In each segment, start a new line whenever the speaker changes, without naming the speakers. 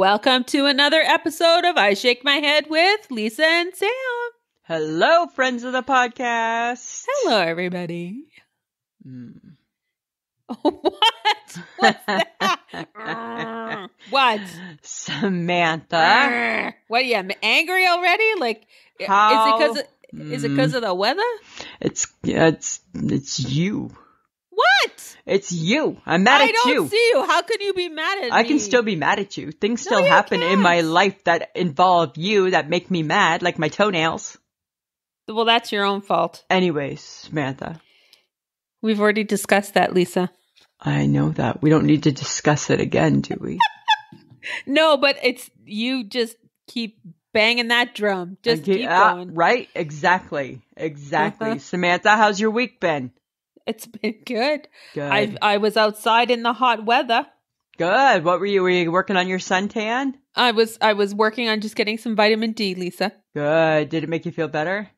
Welcome to another episode of I Shake My Head with Lisa and Sam.
Hello, friends of the podcast.
Hello, everybody.
Mm.
what? What's that? what?
Samantha.
What? Yeah, I'm angry already? Like,
How-
is it because is it because of the weather?
It's it's it's you.
What?
It's you. I'm mad
I
at you.
I don't see you. How can you be mad at me?
I
me?
can still be mad at you. Things
No,
still
you
happen in my life that involve you that make me mad, like my toenails.
Well, that's your own fault.
Anyways, Samantha,
We've already discussed that, Lisa.
I know that. We don't need to discuss it again, do we?
No, but it's you just keep banging that drum. Just keep going.
right? Exactly. Exactly.
Uh-huh.
Samantha, how's your week been?
It's been good.
Good.
I I was outside in the hot weather.
Good. What were you? Were you working on your suntan?
I was I was working on just getting some vitamin D, Lisa.
Good. Did it make you feel better?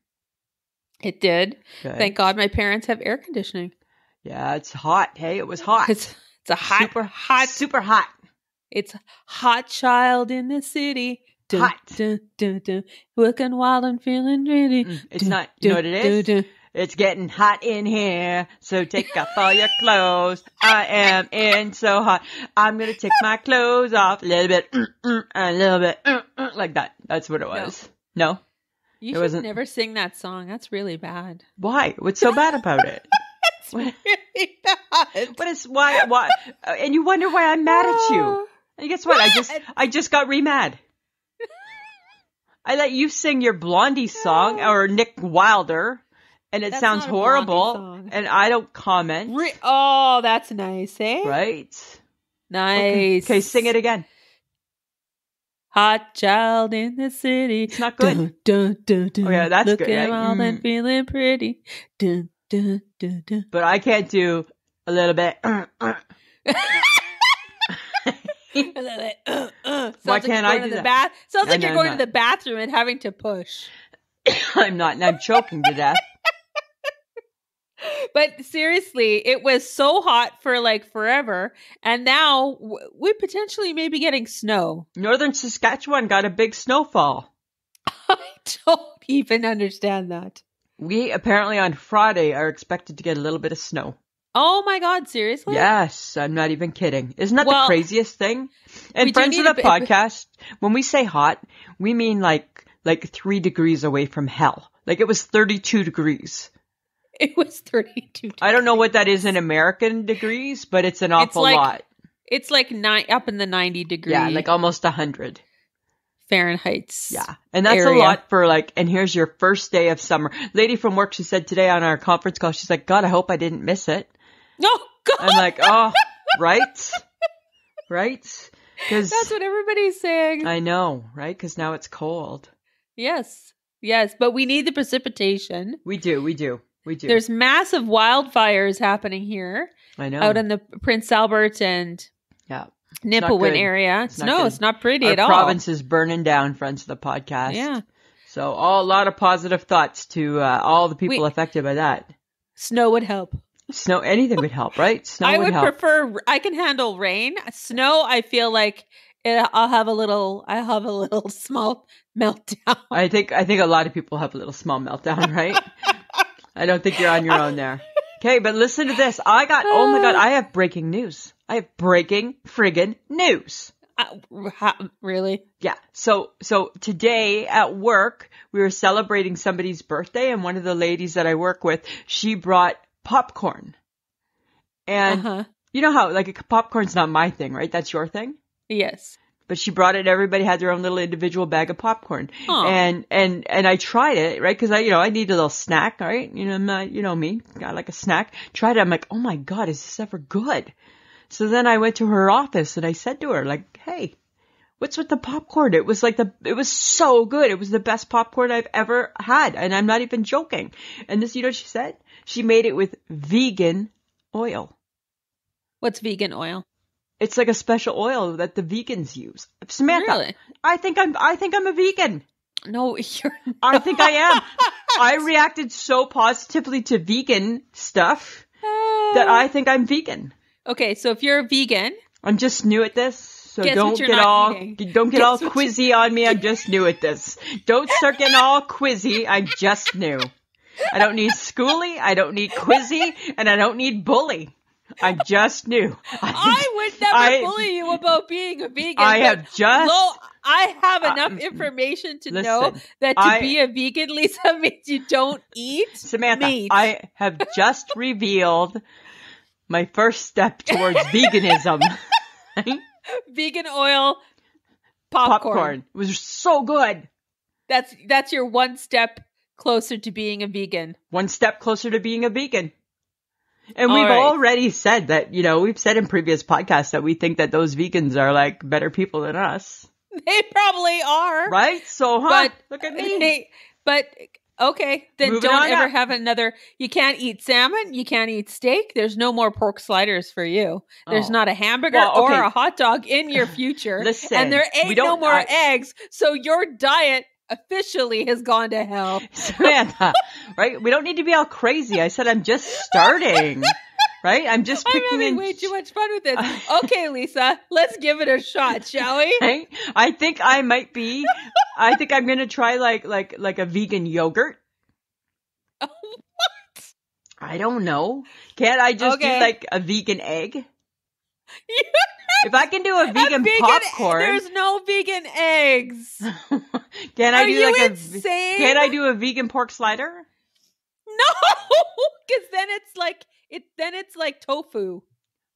It did.
Good.
Thank God my parents have air conditioning.
yeah, it's hot. Hey, it was hot.
It's it's a hot
super
hot
super hot.
it's hot child in the city. Dun,
Hot.
Dun, dun, dun, looking wild and feeling pretty.
Mm, It's not. You know what it is? It's getting hot in here, so take off all your clothes. I am in so hot. I'm gonna take my clothes off a little bit, mm, mm, a little bit, mm, like that. That's what it was. No.
You
It
should
wasn't-
never sing that song. That's really bad.
Why? What's so bad about it?
It's
What?
really bad.
What is why? Why? uh, And you wonder why I'm mad at you. And guess what? I just I just got re-mad. I let you sing your Blondie song or Nick Gilder, and it
That's
sounds
not a Blondie
horrible, and I don't comment.
Re- oh, that's nice, eh?
Right?
Nice.
Okay, sing it again.
Hot child in the city.
It's not good.
Dun, dun, dun.
Oh, yeah, that's good,
Looking
right?
wild and
Mm.
feeling pretty. Dun, dun, dun, dun.
But I can't do a little bit. uh, uh.
Uh, uh. Sounds
Why
like you're
can't I do that?
bath. Sounds like you're
no,
going to the bathroom and having to push.
I'm not, and I'm choking to death.
But seriously, it was so hot for like forever, and now w- we potentially may be getting snow.
Northern Saskatchewan got a big snowfall.
I don't even understand that.
We apparently on Friday are expected to get a little bit of snow.
Oh my god, seriously?
Yes, I'm not even kidding. Isn't that
Well,
the craziest thing? And friends of the
a
podcast, when we say hot, we mean like like three degrees away from hell. Like it was 32 degrees.
It was 32.
I don't know what that is in American degrees, but it's an awful
like
lot.
It's like nine up in the 90 degree
Yeah, like almost 100.
Fahrenheit's.
Yeah. And that's
area.
a lot for like, and here's your first day of summer. Lady from work, she said today on our conference call, she's like, God, I hope I didn't miss it.
No, oh, God.
I'm like, oh, right? Right? Because
That's what everybody's saying.
I know, right? Because now it's cold.
yes. Yes, but we need the precipitation.
We do, we do, we do.
There's massive wildfires happening here
I know.
out in the Prince Albert and
yeah.
Nipawin area.
It's
It's
not
no,
good.
it's not pretty
Our
at all.
province is burning down, friends of the podcast.
Yeah.
So all a lot of positive thoughts to uh, all the people
We-
affected by that.
Snow would help.
Snow, anything would help, right? Snow
I
would,
would
help.
prefer. I can handle rain. Snow. I feel like it, I'll have a little. I'll have a little small meltdown.
I think I think a lot of people have a little small meltdown, right? I don't think you're on your own there. Okay, but listen to this. I got oh my god, I have breaking news. I have breaking friggin' news.
Uh, really?
Yeah. So so today at work we were celebrating somebody's birthday and one of the ladies that I work with, she brought popcorn. And
Uh huh.
you know how like popcorn's not my thing, right? That's your thing?
Yes.
But she brought it. Everybody had their own little individual bag of popcorn,
Aw.
and and and I tried it right because I you know I need a little snack, right? You know, I'm not, you know me, got like a snack. Tried it. I'm like, oh my god, is this ever good? So then I went to her office and I said to her like, hey. What's with the popcorn? It was like the, it was so good. It was the best popcorn I've ever had. And I'm not even joking. And this, you know what she said? She made it with vegan oil.
What's vegan oil?
It's like a special oil that the vegans use. Samantha,
Really?
I think I'm I think I'm a vegan.
No, you're.
I think I am. I reacted so positively to vegan stuff ah. that I think I'm vegan.
Okay, so if you're a vegan,
I'm just new at this. So don't get all
eating?
don't get
Guess
all quizzy on me. I'm just new at This don't start getting all quizzy. I'm just knew. I don't need schooly. I don't need quizzy, and I don't need bully. I just knew.
I would never
I-
bully you about being a vegan.
I have just
Lo, I have
Uh,
enough
mm,
information to know that to
I-
be a vegan, Lisa, means you don't eat.
Samantha,
meat.
I have just revealed my first step towards veganism.
vegan oil popcorn.
Popcorn it was so good.
That's that's your one step closer to being a vegan.
One step closer to being a vegan. And
All
we've
right.
already said that, you know, we've said in previous podcasts that we think that those vegans are like better people than us.
They probably are.
Right? So, huh?
But
Look at me.
They, but okay, then
Moving
don't ever
up.
have another. You can't eat salmon. You can't eat steak. There's no more pork sliders for you. There's
Oh.
not a hamburger
Well,
or a hot dog in your future.
Listen,
and there ain't no more
I-
eggs. So your diet officially has gone to hell.
Samantha, right? We don't need to be all crazy. I said I'm just starting. Right? I'm just picking
I'm
having
way too much fun with this. Okay, Lisa, let's give it a shot, shall we?
Right? I think I might be. I think I'm gonna try like like like a vegan yogurt.
Oh, what?
I don't know. Can't I just
Okay.
do like a vegan egg? If I can do a
A
vegan, popcorn,
There's no vegan eggs.
can I
Are
do like a? Can I do a vegan pork slider?
No, because then it's like it. Then it's like tofu.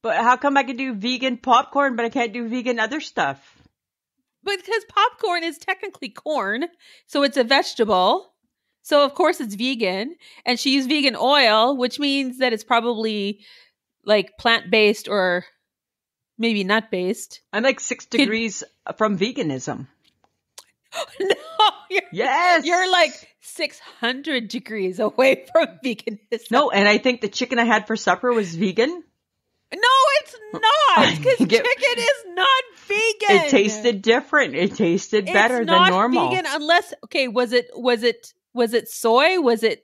But how come I can do vegan popcorn, but I can't do vegan other stuff?
Because popcorn is technically corn, so it's a vegetable. So of course it's vegan, and she used vegan oil, which means that it's probably like plant based or maybe nut based.
I'm like six degrees from veganism.
no, you're,
Yes.
you're like six hundred degrees away from veganism.
No, and I think the chicken I had for supper was vegan.
no, it's not because chicken is not vegan.
It tasted different. It tasted better
it's
than normal.
vegan unless okay was it was it was it soy was it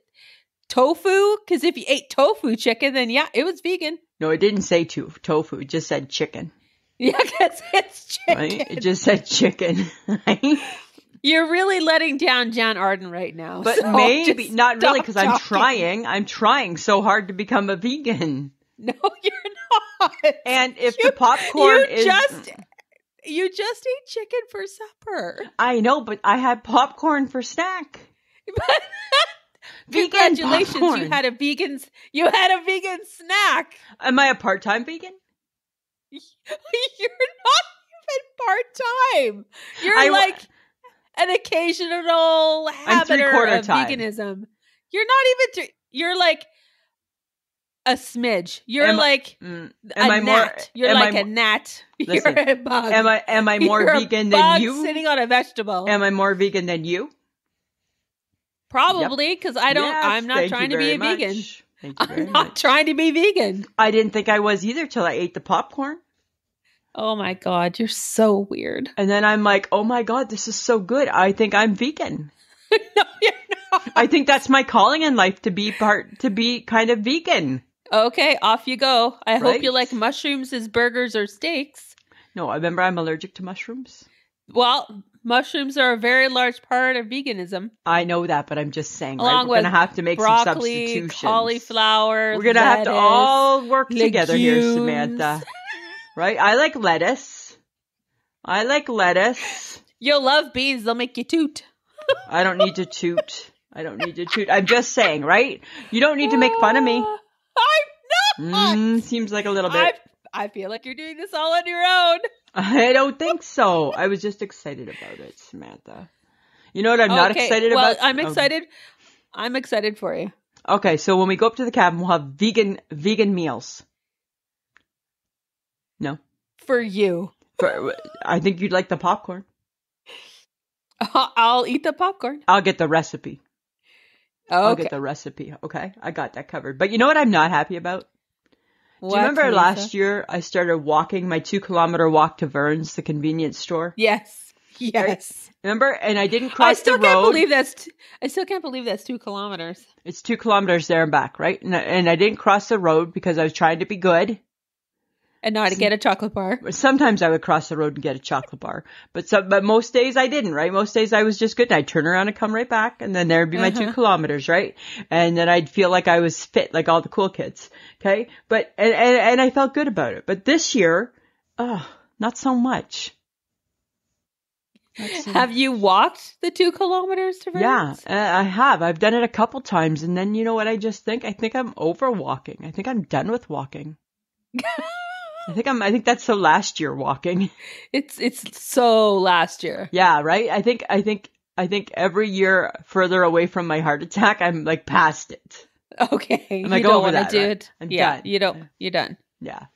tofu because if you ate tofu chicken then yeah it was vegan
No, it didn't say to- tofu. It just said chicken.
yeah because it's chicken
Right? It just said chicken. Right?
you're really letting down john arden right now
But
so
maybe not really because I'm trying. I'm trying so hard to become a vegan.
no you're not
And if
You-
the popcorn
you
is
just you just ate chicken for supper
I know, but I had popcorn for snack. Vegan
congratulations you had a vegan you had a vegan snack
Am I a part-time vegan?
You're not even part time. You're
I
like an occasional habiter of
time.
veganism. You're not even. Th- you're like a smidge. You're
Am
like
Mm,
a
am I more?
gnat. You're
am
like a gnat.
Listen,
You're a bug.
Am I am I more
You're a
vegan than you?
Sitting on a vegetable.
Am I more vegan than you?
Probably because I don't.
Yes,
I'm not
trying
to be a vegan.
much. Thank you very
I'm not
much.
trying to be vegan.
I didn't think I was either till I ate the popcorn.
Oh my god, you're so weird.
And then I'm like, oh my god, this is so good. I think I'm vegan.
no, you're not.
I think that's my calling in life to be part, to be kind of vegan.
Okay, off you go. I hope you like mushrooms as burgers or steaks.
No, I remember I'm allergic to mushrooms.
Well, mushrooms are a very large part of veganism,
I know that, but I'm just saying, right? We're gonna have to make some
broccoli,
substitutions.
cauliflower.
We're gonna have to all work together here. Samantha. Right? I like lettuce. I like lettuce.
You'll love beans; they'll make you toot.
I don't need to toot. I don't need to toot. I'm just saying, right? You don't need to make fun of me.
I'm not.
Mm, seems like a little
I,
bit.
I feel like you're doing this all on your own.
I don't think so. I was just excited about it, Samantha. You know what I'm not excited
well,
about?
I'm
Oh.
excited. I'm excited for you.
Okay, so when we go up to the cabin, we'll have vegan vegan meals. No,
For you,
for I think you'd like the popcorn.
I'll eat the popcorn.
I'll get the recipe. I'll get the recipe. Okay, I got that covered. But you know what I'm not happy about? Do you remember
Lisa?
last year I started walking my two kilometer walk to Vern's, the convenience store?
Yes. Yes.
Remember? And I didn't cross I
still
the
can't
road.
believe that's. T- I still can't believe that's two kilometers.
It's two kilometers there and back, right? And, I- and I didn't cross the road because I was trying to be good.
And not to get a chocolate bar.
Sometimes I would cross the road and get a chocolate bar, but so, but most days I didn't, right? Most days I was just good. I'd turn around and come right back and then there'd be my two kilometers, right? And then I'd feel like I was fit, like all the cool kids. Okay. But, and, and, and I felt good about it. But this year, oh, not so much.
Have you walked the two kilometers to
Yeah, uh, I have. I've done it a couple times, and then you know what I just think? I think I'm over walking. I think I'm done with walking. I think I'm. I think that's so last year walking.
It's it's so last year.
Yeah, right. I think. I think. I think every year further away from my heart attack, I'm like past it.
Okay,
I'm
you
like
don't
over
want to do it. Yeah,
done.
you don't. You're done.
Yeah.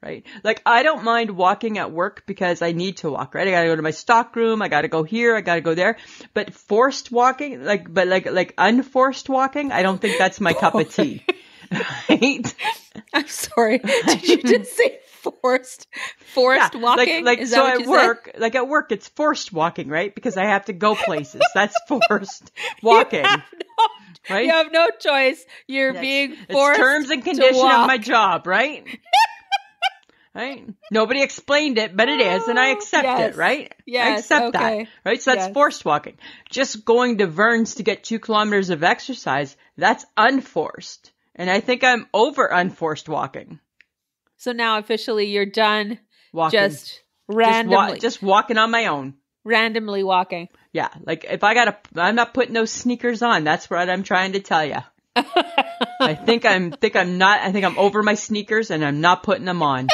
Right. Like I don't mind walking at work because I need to walk, right? I gotta go to my stock room, I gotta go here, I gotta go there. But forced walking, like, but like, like unforced walking, I don't think that's my cup of tea. right?
I'm sorry. Did you just say forced forced walking?
Like, like so at
you said?
work, like at work, it's forced walking, right? Because I have to go places. That's forced walking,
You have no,
right?
you have no choice. You're
Yes.
being
It's
forced.
terms and condition of my job, right? right? Nobody explained it, but it is, and I accept
Yes.
it, right? Yeah,
I
accept
okay.
that, right? So that's
Yes.
forced walking. Just going to Vern's to get two kilometers of exercise, that's unforced. And I think I'm over unforced walking.
So now officially you're done.
Walking.
Just
Just wa-
randomly,
just walking on my own.
randomly walking.
Yeah, like if I gotta, I'm not putting those sneakers on. That's what I'm trying to tell you. I think I'm, think I'm not, I think I'm over my sneakers and I'm not putting them on.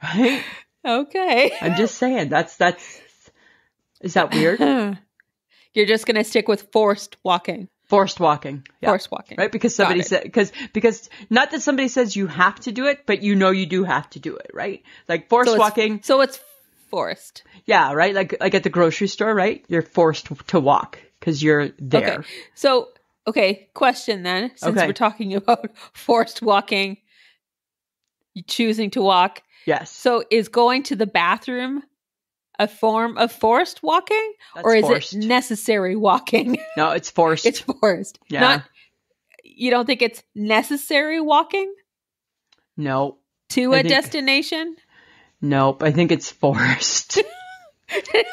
Right?
okay.
I'm just saying that's that's is that weird?
You're just gonna stick with forced walking.
Forced walking. Yeah.
Forced walking.
Right? Because somebody said because because not that somebody says you have to do it, but you know you do have to do it, right? Like forced
So
walking.
So it's forced.
Yeah, right? Like like at the grocery store, right? You're forced to walk because you're there.
Okay. So okay, question then, since
Okay.
we're talking about forced walking, choosing to walk.
Yes.
So is going to the bathroom a form of forced walking,
That's
or is
forced.
it necessary walking?
no, it's forced.
it's forced.
Yeah.
Not. You don't think it's necessary walking
no.
to
I
a
think-
destination?
Nope. I think it's forced.
okay.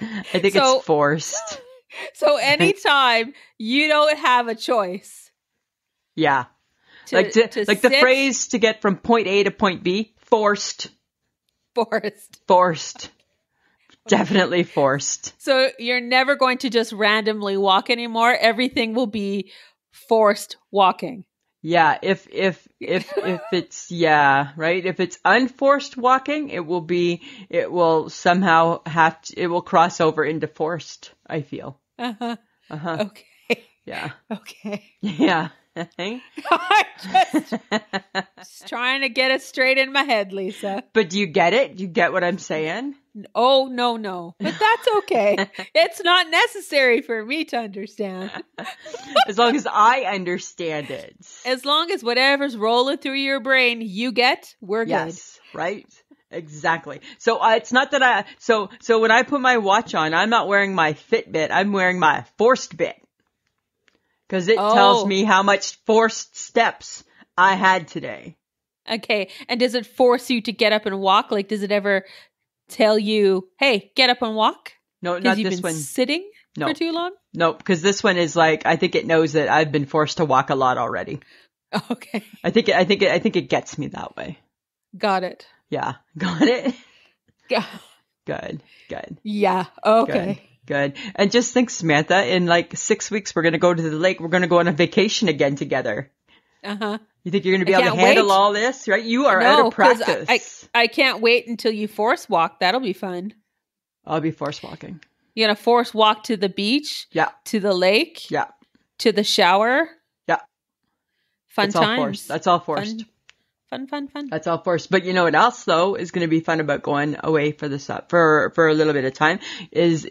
I think
So-
it's forced.
So anytime you don't have a choice
Yeah.
to,
like to,
to
like the phrase to get from point A to point B, forced.
forced.
Forced. Definitely forced.
So you're never going to just randomly walk anymore. Everything will be forced walking.
Yeah, if if if if it's yeah, right? If it's unforced walking, it will be it will somehow have to, it will cross over into forced, I feel.
Uh-huh.
Uh-huh.
Okay.
Yeah.
Okay.
Yeah.
I'm just, just trying to get it straight in my head, Lisa.
but do you get it? You get what I'm saying?
Oh, no, no. But that's okay. it's not necessary for me to understand.
As long as I understand it.
As long as whatever's rolling through your brain you get, we're good.
Yes, right? Exactly. So uh, it's not that I so so when I put my watch on, I'm not wearing my Fitbit. I'm wearing my forced bit because it
Oh.
tells me how much forced steps I had today.
Okay. And does it force you to get up and walk? Like, does it ever tell you, hey, get up and walk?
No, not
you've
this
been
one.
sitting
No.
for too long?
No, because this one is like I think it knows that I've been forced to walk a lot already.
Okay.
I think it, I think it, I think it gets me that way.
Got it.
Yeah, got it. Good, good.
Yeah. Okay.
Good. Good. And just think, Samantha, in like six weeks, we're going to go to the lake. We're going to go on a vacation again together.
Uh huh.
You think you're going to be able to handle
wait.
all this, right? You are out
No,
of
'cause I-
practice.
I can't wait until you force walk. That'll be fun.
I'll be force walking.
You're going to force walk to the beach,
Yeah.
to the lake,
Yeah.
to the shower.
Yeah.
Fun
That's all
times.
forced. That's all forced.
Fun, fun, fun, fun.
That's all forced. But you know what else though is going to be fun about going away for this for for a little bit of time is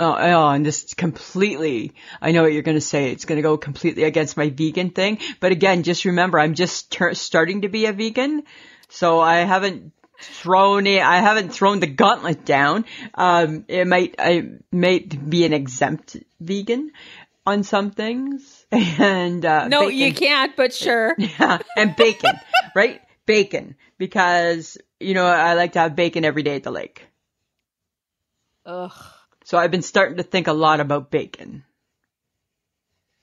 oh, oh and this completely I know what you're going to say. It's going to go completely against my vegan thing. But again, just remember I'm just tur starting to be a vegan, so I haven't thrown it. I haven't thrown the gauntlet down. Um, it might I might be an exempt vegan on some things and uh,
no, you can't, but sure.
yeah, and bacon, right? bacon because, you know, I like to have bacon every day at the lake.
Ugh.
So I've been starting to think a lot about bacon.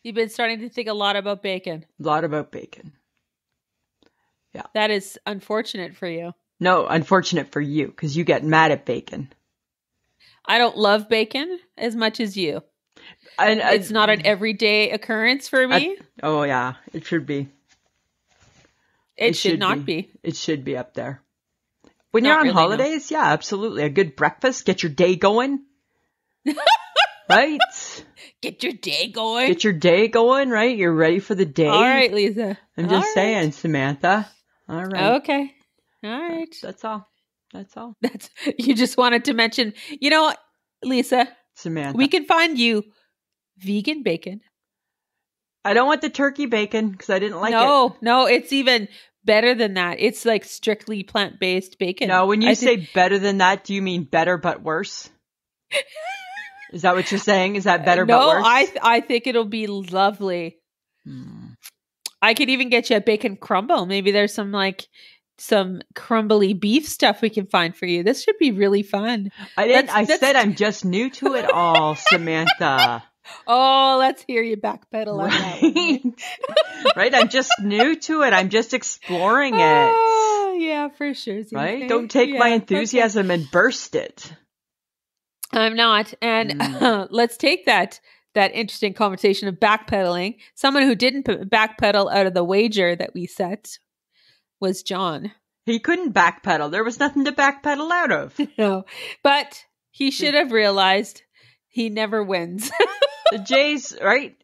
You've been starting to think a lot about bacon.
A lot about bacon. Yeah.
That is unfortunate for you.
No, unfortunate for you because you get mad at bacon.
I don't love bacon as much as you.
And I-
It's not an everyday occurrence for me.
Oh yeah, it should be.
it,
it
should,
should
not be.
It should be up there. When
Not
you're on
really, no.
holidays, yeah, absolutely. A good breakfast, get your day going. right?
Get your day going.
Get your day going, right? You're ready for the day.
All right, Lisa.
I'm
All
just
right.
saying, Samantha. All right.
Okay. All right.
That's all. That's all.
That's you just wanted to mention. You know, what, Lisa,
Samantha.
we can find you vegan bacon.
I don't want the turkey bacon because I didn't like it.
no, no, it's even better than that. It's like strictly plant based bacon.
No, when you
I
say
think-
better than that, do you mean better but worse? Is that what you're saying? Is that better
no,
but worse?
I th- I think it'll be lovely.
Hmm.
I could even get you a bacon crumble. Maybe there's some like some crumbly beef stuff we can find for you. This should be really fun.
I didn't.
That's-
I
that's-
said I'm just new to it all, Samantha.
Oh, let's hear you backpedal on that one.
Right? right? I'm just new to it. I'm just exploring it.
Oh, yeah, for sure.
Right? Don't take my
Yeah, okay.
enthusiasm and burst it.
I'm not. And
Mm.
let's take that that interesting conversation of backpedaling. Someone who didn't p- backpedal out of the wager that we set was John.
He couldn't backpedal. There was nothing to backpedal out of.
No, but he should have realized he never wins.
The Jays, right?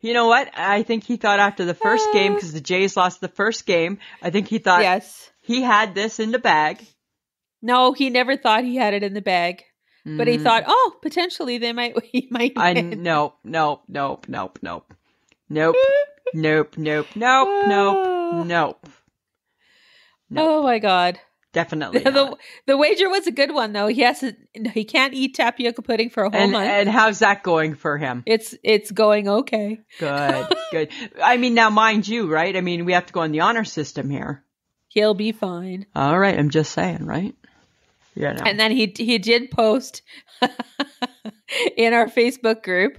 You know what? I think he thought after the first game, because the Jays lost the first game, I think he thought
yes.
he had this in the bag.
No, he never thought he had it in the bag, but he
mm.
thought, oh, potentially they might. He might.
I nope, nope, nope, nope, nope, nope, nope, nope, nope, nope, ah. nope.
Oh my god.
Definitely.
The, the, wager was a good one though. Yes, he, he can't eat tapioca pudding for a whole
and,
month.
And how's that going for him?
It's it's going okay.
Good. good. I mean, now mind you, right? I mean, we have to go on the honor system here.
He'll be fine.
All right, I'm just saying, right? Yeah. No.
And then he he did post in our Facebook group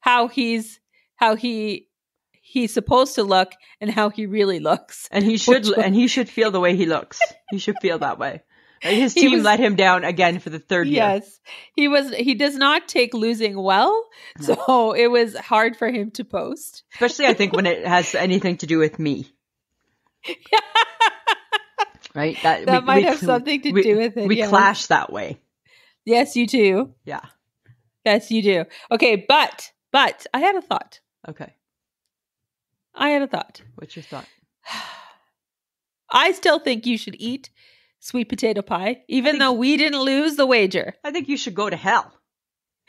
how he's how he he's supposed to look and how he really looks.
And he should
Which
and he should feel the way he looks. He should feel that way. His team
was-
let him down again for the third year.
Yes. He was he does not take losing well, so it was hard for him to post.
Especially I think when it has anything to do with me. Right? That
That might have something to
we-
do with it,
We
yes.
clash that way.
Yes, you do.
Yeah.
Yes, you do. Okay, but but I had a thought.
Okay.
I had a thought.
What's your thought?
I still think you should eat sweet potato pie, even
think-
though we didn't lose the wager.
I think you should go to hell.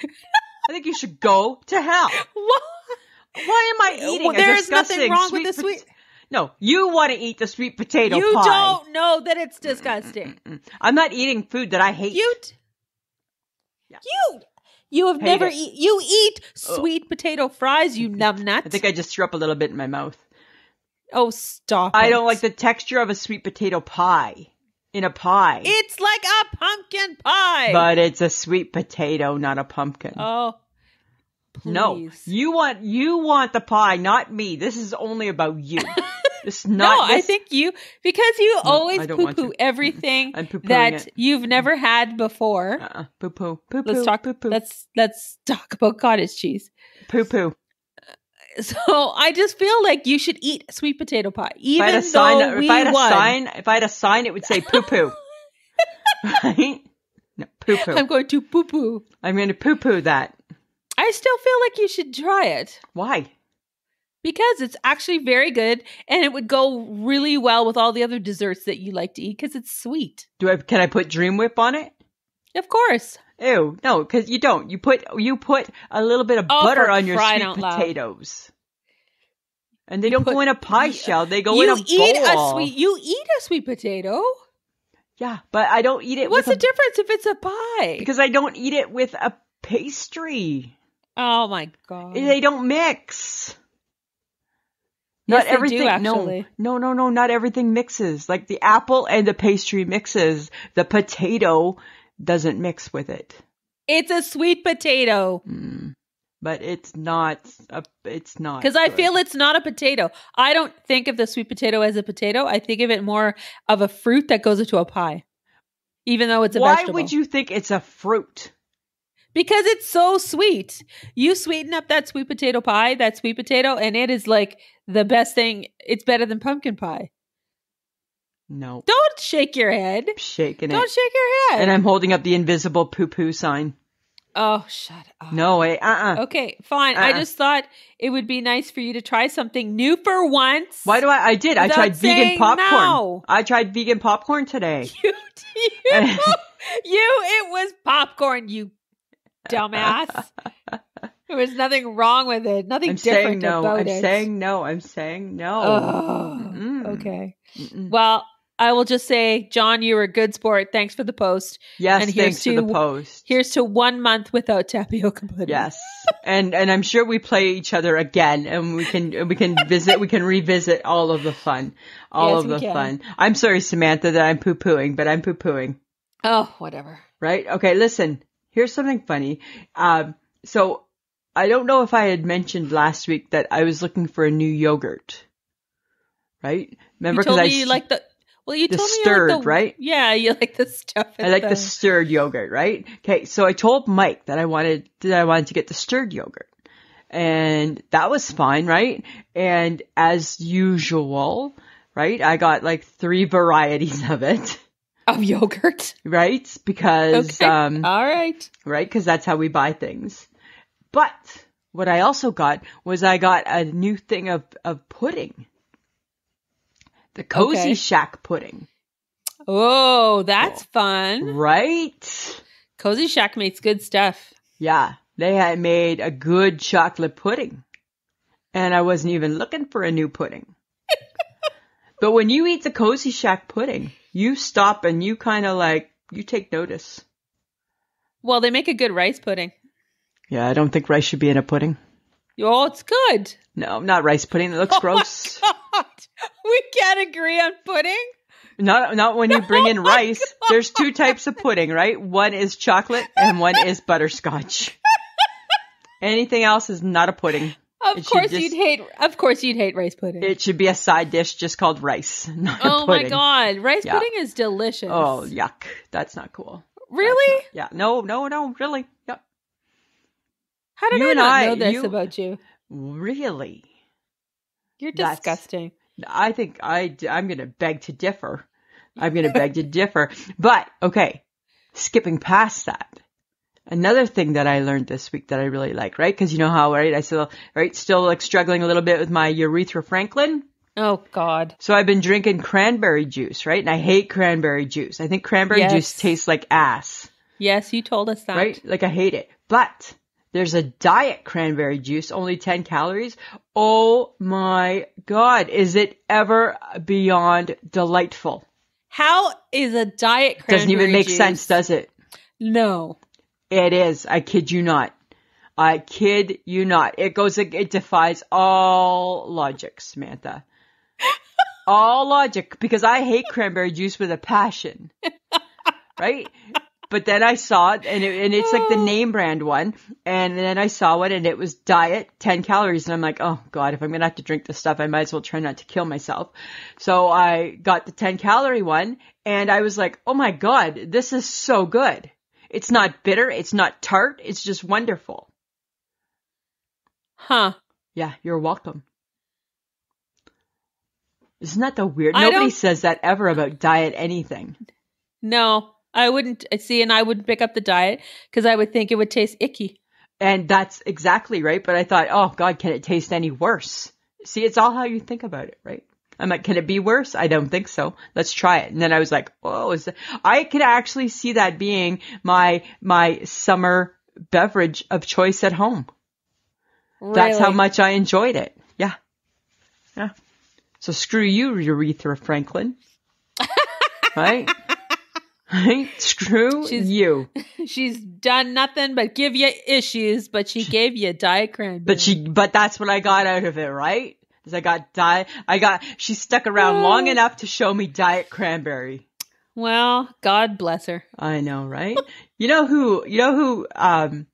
I think you should go to hell.
What?
Why am I eating
Well, there is nothing wrong with the sweet.
No, you want to eat the sweet potato
You
pie.
don't know that it's disgusting.
Mm-mm. I'm not eating food that I hate.
You, t-
Yeah.
you, you have
Hate
never
it.
eat. You eat
Oh.
sweet potato fries. You numbnut.
I think I just threw up a little bit in my mouth.
oh, stop!
I
it.
don't like the texture of a sweet potato pie in a pie.
It's like a pumpkin pie.
but it's a sweet potato, not a pumpkin.
oh, please.
no, you want you want the pie, not me. This is only about you. this is
no,
not.
I think you because you
No,
always poo poo everything that
it.
you've never had before.
Uh-uh. Poo poo poo poo
let's talk.
poo poo
Let's let's talk about cottage cheese.
poo poo.
So I just feel like you should eat sweet potato pie,
If I
even
had a sign, if I had a
won.
sign, if I had a sign, it would say poo poo. right? No, poo poo.
I'm going to poo poo.
I'm going to poo poo that.
I still feel like you should try it
Why?
because it's actually very good and it would go really well with all the other desserts that you like to eat because it's sweet.
Do I? Can I put Dream Whip on it?
Of course.
Ew, no, because you don't. You put you put a little bit of
Oh,
butter on your sweet
out loud.
potatoes, and they
You
don't
put-
go in a pie
you-
shell. They go
you
in a
eat
bowl.
a sweet. You eat a sweet potato.
Yeah, but I don't eat it
What's the
a,
difference if it's a pie?
because I don't eat it with a pastry.
Oh my god!
They don't mix. Not
Yes, do,
everything.
actually.
No, no, no, no. Not everything mixes. Like the apple and the pastry mixes. The potato doesn't mix with it.
It's a sweet potato
Mm. But it's not. A, it's not.
because I feel it's not a potato. I don't think of the sweet potato as a potato. I think of it more of a fruit that goes into a pie, even though it's a
Why
vegetable.
would you think it's a fruit?
Because it's so sweet. You sweeten up that sweet potato pie, that sweet potato, and it is like the best thing. It's better than pumpkin pie.
No.
Don't shake your head.
I'm shaking
Don't
it.
shake your head.
And I'm holding up the invisible poo poo sign.
oh, shut up.
No way. Uh uh
Okay, fine. I
Uh-uh.
just thought it would be nice for you to try something new for once.
Why do I? I did. I tried vegan popcorn.
no.
I tried vegan popcorn today.
you, you, you, it was popcorn, you dumbass. there was nothing wrong with it. Nothing
I'm
different
saying no.
about
I'm
it.
saying no. I'm saying no.
Oh,
Mm-mm.
okay.
Mm-mm.
Well, I will just say, John, you were a good sport. Thanks for the post.
Yes,
and here's
thanks to the post.
Here's to one month without tapioca pudding.
Yes, and and I'm sure we play each other again, and we can we can visit, we can revisit all of the fun, all
Yes,
of the
can.
fun. I'm sorry, Samantha, that I'm poo pooing, but I'm poo pooing.
Oh, whatever.
Right? Okay, listen. Here's something funny. Um, so I don't know if I had mentioned last week that I was looking for a new yogurt. Right? Remember
you told
I
me you like the. Well, you
the
told me
stirred,
like the,
right?
Yeah, you like the stuff.
I like the stirred yogurt, right? Okay, so I told Mike that I wanted that I wanted to get the stirred yogurt. And that was fine, right? And as usual, right? I got like three varieties of it,
of yogurt.
right? Because
Okay.
um
All right.
right? Because that's how we buy things. But what I also got was I got a new thing of, of pudding. The Kozy
Okay.
Shack pudding,
Oh, that's fun.
right?
Kozy Shack makes good stuff.
Yeah, they had made a good chocolate pudding. And I wasn't even looking for a new pudding. but when you eat the Kozy Shack pudding, you stop and you kind of like, you take notice.
Well, they make a good rice pudding.
Yeah, I don't think rice should be in a pudding.
Oh, it's good.
No, not rice pudding. It looks
Oh
gross.
my God. We can't agree on pudding.
Not not when you bring oh in
Oh
rice.
God.
There's two types of pudding, right? One is chocolate and one is butterscotch. Anything else is not a pudding.
Of
It
course
just-
you'd hate. Of course you'd hate rice pudding.
It should be a side dish just called rice, not
oh my god, rice
Yeah.
pudding is delicious.
Oh, yuck. That's not cool.
really?
Yeah. No, no, no, really. Yep.
How did
You
I not
I-
know this
you-
about you?
Really?
You're
That's-
disgusting.
I think I, I'm going to beg to differ. I'm going to beg to differ. But, okay, skipping past that. Another thing that I learned this week that I really like, right? Cause you know how, right? I still, right? Still like struggling a little bit with my urethra Franklin.
Oh god.
So I've been drinking cranberry juice, right? And I hate cranberry juice. I think cranberry
Yes.
juice tastes like ass,
Yes, you told us that.
right? Like I hate it. But there's a diet cranberry juice, only 10 calories. Oh my God. Is it ever beyond delightful?
How is a diet cranberry juice?
Doesn't even make
juice-
sense, does it?
No.
It is. I kid you not. I kid you not. It goes, it defies all logic, Samantha. all logic, because I hate cranberry juice with a passion. Right? But then I saw it and it, and it's like the oh. name brand one. And then I saw one and it was diet, 10 calories. And I'm like, oh God, if I'm going to have to drink this stuff, I might as well try not to kill myself. So I got the 10 calorie one and I was like, oh my God, this is so good. It's not bitter. It's not tart. It's just wonderful.
Huh.
Yeah, you're welcome. Isn't that the weird?
I
Nobody
don't-
says that ever about diet anything.
No, I wouldn't uh, see, and I wouldn't pick up the diet because I would think it would taste icky.
And that's exactly right. But I thought, oh God, can it taste any worse? See, it's all how you think about it, right? I'm like, can it be worse? I don't think so. Let's try it. And then I was like, oh, is that, I could actually see that being my, my summer beverage of choice at home. That's how much I enjoyed it. Yeah. Yeah. So screw you, Urethra Franklin. right? Right? Screw
She's-
you.
She's done nothing but give you issues, but she gave you diet cranberry.
But she, but that's what I got out of it, right? Cause I got diet, I got, she stuck around long enough to show me diet cranberry.
Well, God bless her.
I know, right? you know who, you know who, um,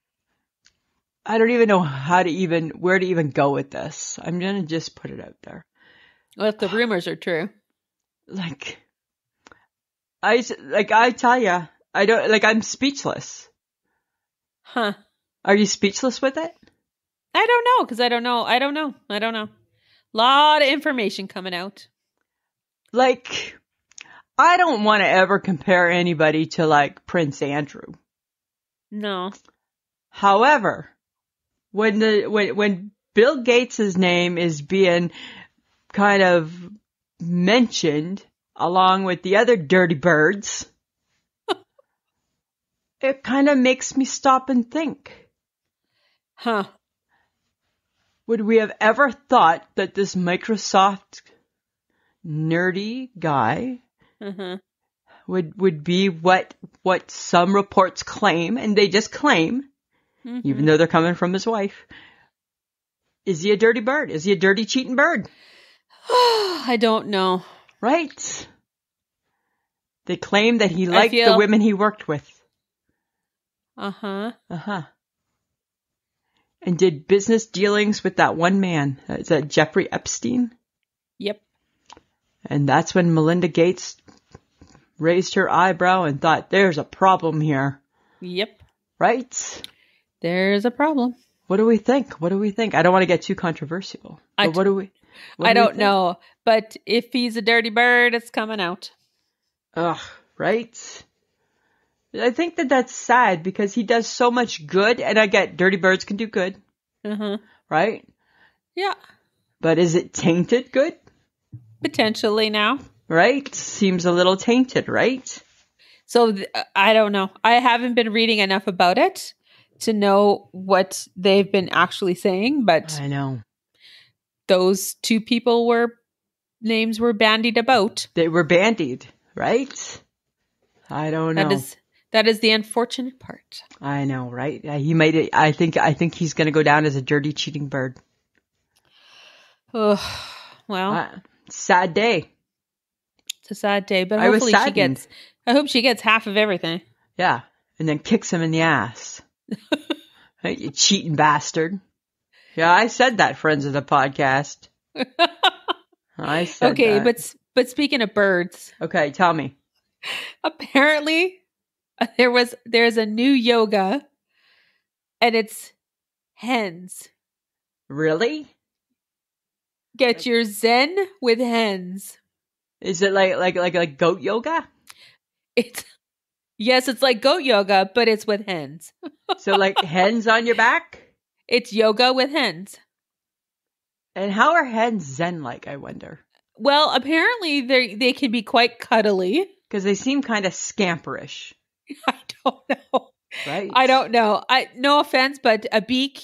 I don't even know how to even, where to even go with this. I'm gonna just put it out there.
Well, if the rumors are true.
Like, I like, I tell ya, I don't, like, I'm speechless.
Huh.
Are you speechless with it?
I don't know because I don't know. I don't know. I don't know. Lot of information coming out.
Like, I don't want to ever compare anybody to like Prince Andrew.
No.
However, when the when when Bill Gates's name is being kind of mentioned along with the other dirty birds, it kind of makes me stop and think.
Huh.
Would we have ever thought that this Microsoft nerdy guy
Uh-huh.
would would be what what some reports claim, and they just claim,
Mhm.
even though they're coming from his wife. Is he a dirty bird? Is he a dirty cheating bird?
I don't know.
Right. They claim that he liked the women he worked with.
Uh-huh.
Uh huh. And did business dealings with that one man. Uh, is that Jeffrey Epstein?
Yep.
And that's when Melinda Gates raised her eyebrow and thought, there's a problem here.
Yep.
Right?
There's a problem.
What do we think? What do we think? I don't want to get too controversial.
I
what do we? What
I
do
don't
think?
know. But if he's a dirty bird, it's coming out.
Ugh, right? I think that that's sad because he does so much good, and I get dirty birds can do good,
Uh-huh.
right?
Yeah.
But is it tainted good?
Potentially now.
Right? Seems a little tainted, right?
So th- I don't know. I haven't been reading enough about it to know what they've been actually saying, but
I know.
those two people were names were bandied about.
They were bandied, right? I don't know.
That is that is the unfortunate part.
I know, right? He might. I think. I think he's going to go down as a dirty, cheating bird.
Oh, well,
Uh, sad day.
it's a sad day, but
I was
hopefully she gets. I hope she gets half of everything.
Yeah, and then kicks him in the ass. Hey, you cheating bastard. Yeah, I said that, friends of the podcast. I said
okay,
that.
but but speaking of birds,
okay, tell me.
apparently there was there's a new yoga, and it's hens.
Really?
Get your zen with hens.
Is it like like like like goat yoga?
It's yes, it's like goat yoga, but it's with hens.
So like hens on your back?
It's yoga with hens.
And how are hens zen like? I wonder.
Well, apparently they they can be quite cuddly.
Because they seem kind of scamperish,
I don't know.
right?
I don't know. I no offense, but a beak.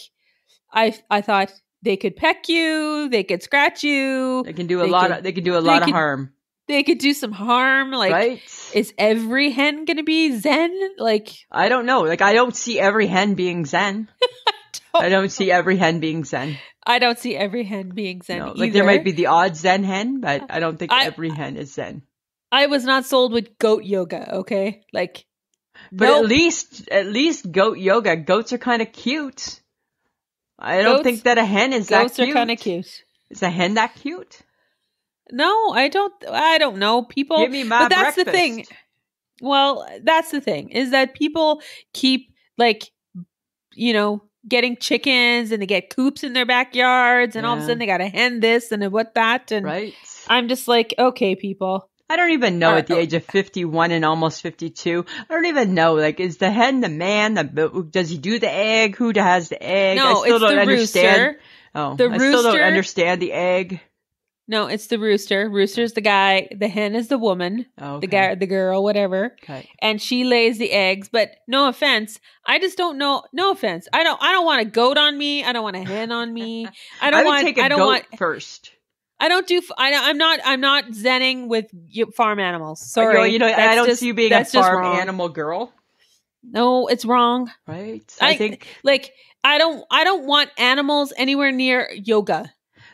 I I thought they could peck you, they could scratch you,
They can do a lot of they can do a lot of harm,
they could do some harm. Like,
right?
is every hen gonna be zen? Like,
I don't know. Like I don't see every hen being zen. I don't see every hen being zen.
I don't see every hen being zen
No,
either.
like there might be the odd zen hen, but uh, I don't think
I-
every hen is zen.
I was not sold with goat yoga. Okay, like,
But
nope.
at least at least goat yoga. Goats are kind of cute. I don't
Goats-
think that a hen is
goats
that
are
cute.
kind of cute.
Is a hen that cute?
No, I don't. I don't know. People,
Give me my
but that's the thing.
breakfast.
Well, that's the thing is that people keep like, you know, getting chickens and they get coops in their backyards, and all of a sudden they got a hen this and a what that, and
Right.
I'm just like, okay, people.
I don't even know
Uh,
at the age of 51 and almost 52. I don't even know. Like, is the hen the man? The, does he do the egg? Who has the egg? I
no,
still
it's
don't
the
understand.
rooster.
Oh,
The
I still don't understand the egg.
No, it's the rooster. Rooster's the guy. The hen is the woman.
Oh,
The guy, the girl, whatever.
Okay.
and she lays the eggs but no offense i just don't know no offense i don't i don't want a goat on me i don't want a hen on me i don't
I
want
take a
i don't
goat
want
first.
I don't do I, am not i'm not zenning with farm animals uh, sorry
Oh, you know,
That's
I don't
just-
see you being a farm animal girl,
no it's wrong
right? I,
I-
think
like i don't i don't want animals anywhere near yoga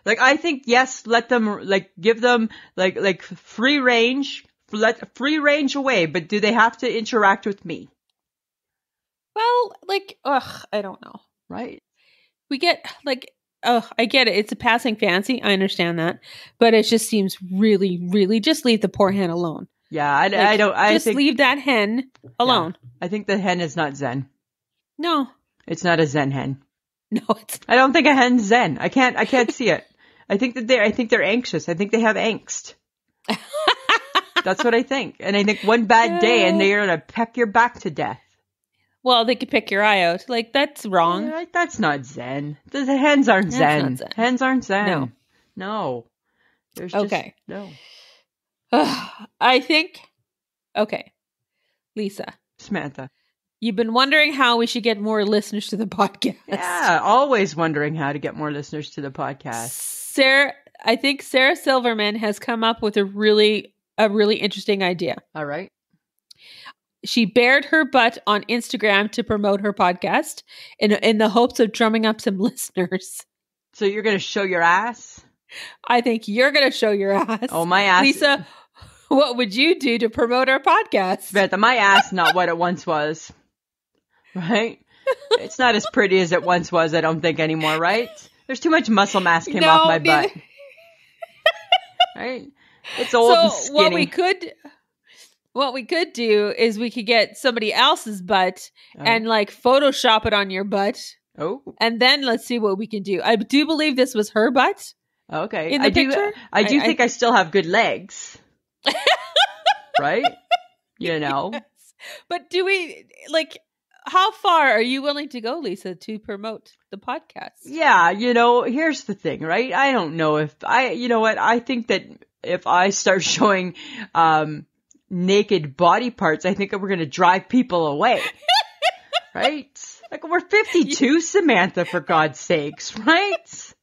Like I think yes, let them like give them like like free range, let free range away, but do they have to interact with me?
Well, like, ugh, I don't know.
Right?
We get like, oh, I get it. It's a passing fancy. I understand that, but it just seems really, really. Just leave the poor hen alone.
Yeah, I,
Like,
I don't. I
just
think
leave that hen alone.
I think the hen is not zen.
No,
It's not a zen hen.
no, it's
I don't think a hen's zen. I can't. I can't see it. I think that they. I think they're anxious. I think they have angst. That's what I think. And I think one bad day and they're gonna peck your back to death.
Well, they could pick your eye out. Like that's wrong.
That's not zen. The, hens aren't zen.
zen.
Hens aren't zen.
No.
No. There's just,
Okay.
No.
I think. Okay, Lisa,
Samantha.
you've been wondering how we should get more listeners to the podcast.
Yeah. Always wondering how to get more listeners to the podcast.
Sarah, I think Sarah Silverman has come up with a really a really interesting idea.
All right.
She bared her butt on Instagram to promote her podcast in in the hopes of drumming up some listeners.
So you're gonna show your ass?
I think you're going to show your ass.
Oh my ass.
Lisa, what would you do to promote our podcast?
Samantha, my ass not what it once was. Right? It's not as pretty as it once was, I don't think anymore, right? There's too much muscle mass came
No,
off my
neither-
butt. Right? It's old and
so what we could what we could do is we could get somebody else's butt
Oh.
and like photoshop it on your butt
oh,
and then let's see what we can do. I do believe this was her butt.
okay.
In the
I do.
picture?
I do
I-
think I, still have good legs. right? You know.
But do we like how far are you willing to go, Lisa, to promote the podcast?
Yeah, you know, here's the thing, right? I don't know if I, you know what? I think that if I start showing um naked body parts, I think we're going to drive people away. right? Like we're 52, Samantha, for God's sakes, right?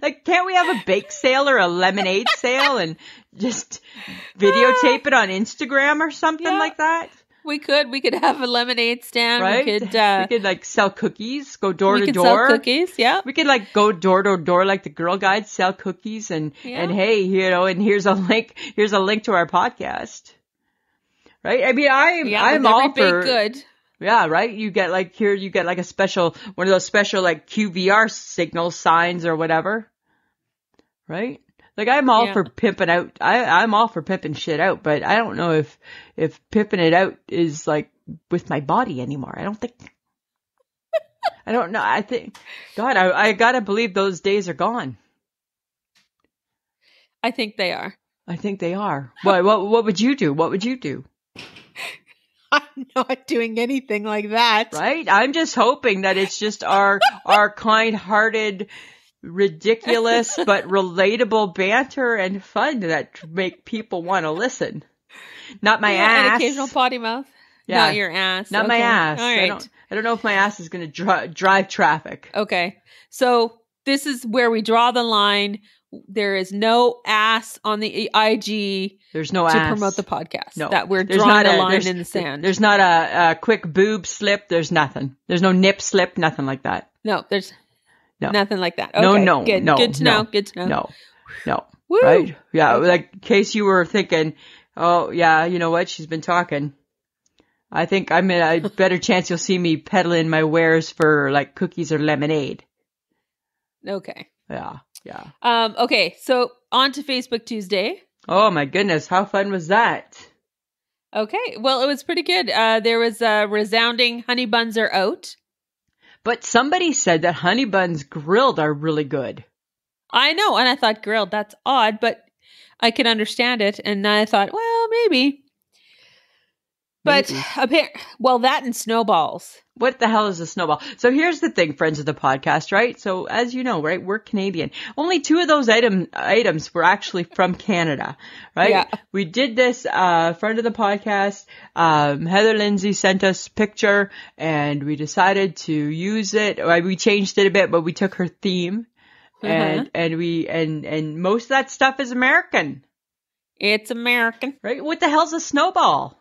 Like, can't we have a bake sale or a lemonade sale and just videotape it on Instagram or something
Yeah.
like that?
We could we could have a lemonade stand.
Right?
We could uh
we could like sell cookies, go door
we
to
could
door.
sell cookies. Yeah.
We could like go door to door like the Girl Guide, sell cookies, and
Yeah.
and hey, you know, and here's a link. Here's a link to our podcast. Right? I mean, I'm
Yeah,
I'm all for
good.
yeah. Right? You get like here, you get like a special one of those special like QVR signal signs or whatever. Right? Like I'm all
Yeah.
for pimping out. I I'm all for pimping shit out, but I don't know if if pimping it out is like with my body anymore. I don't think. I don't know. I think, God, I, I gotta believe those days are gone.
I think they are.
I think they are. What, what, what would you do? What would you do?
I'm not doing anything like that.
Right? I'm just hoping that it's just our, our kind-hearted, ridiculous, but relatable banter and fun that make people want to listen. Not my
Yeah, An
ass.
occasional potty mouth.
Yeah.
Not your ass.
Not my ass.
All
I don't, I don't know if my ass is going to dri- drive traffic.
Okay. So this is where we draw the line. There is no ass on the IG
There's no
to
ass.
promote the podcast.
No.
That we're
There's
drawing
not
a
a-
line in the sand.
There's not a, a quick boob slip. There's nothing. There's no nip slip. Nothing like that.
no, there's
No.
nothing like that.
No,
Okay,
no,
good.
no,
Good to
no,
know. Good to know.
No, no.
Woo!
Right? Yeah.
Okay.
Like, in case you were thinking, oh, yeah, you know what? She's been talking. I think I'm in a better chance you'll see me peddling my wares for like cookies or lemonade.
Okay.
Yeah. Yeah.
Um, okay, so on to Facebook Tuesday.
Oh my goodness. How fun was that?
Okay, well, it was pretty good. Uh, there was a resounding honey buns are out.
But somebody said that honey buns grilled are really good.
I know, and I thought grilled, that's odd, but I can understand it. And then I thought, well, maybe. But
Maybe.
appar- well, that and snowballs.
What the hell is a snowball? So here's the thing, friends of the podcast, right? So as you know, right, we're Canadian. Only two of those item items were actually from Canada, right?
Yeah.
We did this, uh, friend of the podcast, um, Heather Lindsay sent us a picture and we decided to use it. We changed it a bit, but we took her theme and, and we, and, and most of that stuff is American,
It's American.
right? What the hell's a snowball?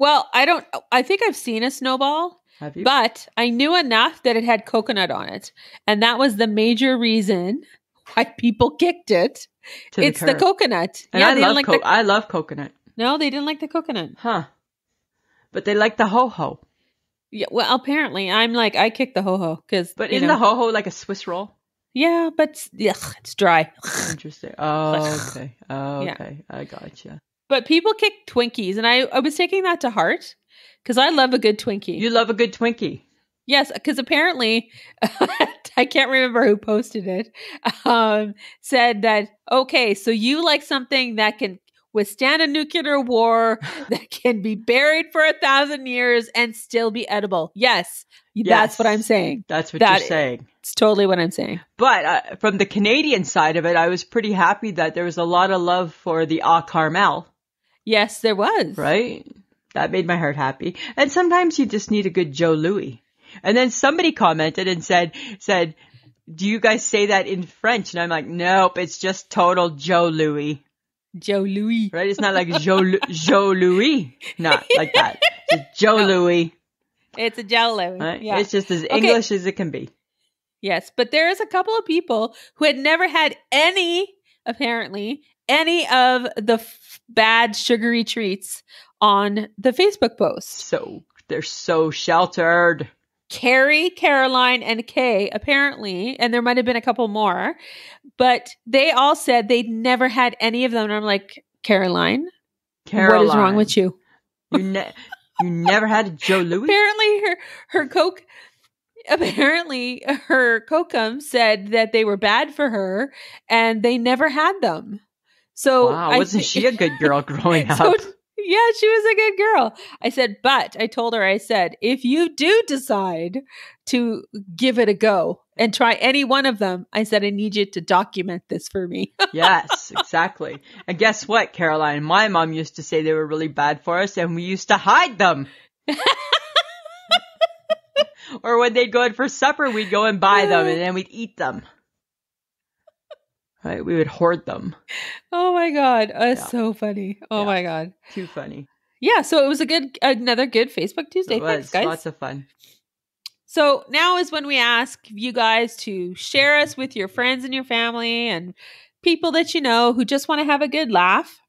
Well, I don't. I think I've seen a snowball,
Have you?
But I knew enough that it had coconut on it. And that was the major reason why people kicked it. It's the coconut.
And
yeah,
I
they
love
like
co-
the
I love coconut.
No, they didn't like the coconut.
Huh. But they like the ho ho.
Yeah, well, apparently I'm like I kicked the ho ho because
But isn't
know,
the ho ho like a Swiss roll?
yeah, but ugh, it's dry.
Interesting. Oh, okay. Oh,
Yeah.
okay. I gotcha.
But people kick Twinkies, and I I was taking that to heart because I love a good Twinkie.
You love a good Twinkie.
Yes, because apparently, I can't remember who posted it, um, said that, okay, so you like something that can withstand a nuclear war, that can be buried for a thousand years and still be edible. Yes, that's what I'm saying.
That's what
That-
you're saying.
It's totally what I'm saying.
But uh, from the Canadian side of it, I was pretty happy that there was a lot of love for the Au Carmel,
Yes, there was.
right? That made my heart happy. And sometimes you just need a good Joe Louis. And then somebody commented and said, said, do you guys say that in French? And I'm like, nope, it's just total Joe Louis,
Joe Louis.
right? It's not like Joe, Joe Louis, not like that. It's Joe
No.
Louis,
It's a Joe Louis.
right?
Yeah.
It's just as English as it can be.
Yes, but there is a couple of people who had never had any, apparently, any of the bad sugary treats on the Facebook post.
So, they're so sheltered.
Carrie, Caroline, and Kay, apparently, and there might have been a couple more, but they all said they'd never had any of them. And I'm like, Caroline,
Caroline.
what is wrong with you?
You, ne- you never had a Joe Louis?
apparently her her coke apparently her kokum said that they were bad for her and they never had them so
wow,
I
wasn't
thi-
she a good girl growing up?
yeah she was a good girl i said but i told her i said if you do decide to give it a go and try any one of them i said i need you to document this for me
yes, exactly. And guess what, Caroline? My mom used to say they were really bad for us, and we used to hide them. or when they'd go in for supper, we'd go and buy them, and then we'd eat them. Right? We would hoard them.
oh my god that's
Yeah.
so funny oh
Yeah.
my god
Too funny.
yeah so it was a good another good facebook tuesday
It
thanks
was
guys
lots of fun.
So now is when we ask you guys to share us with your friends and your family and people that you know who just want to have a good laugh.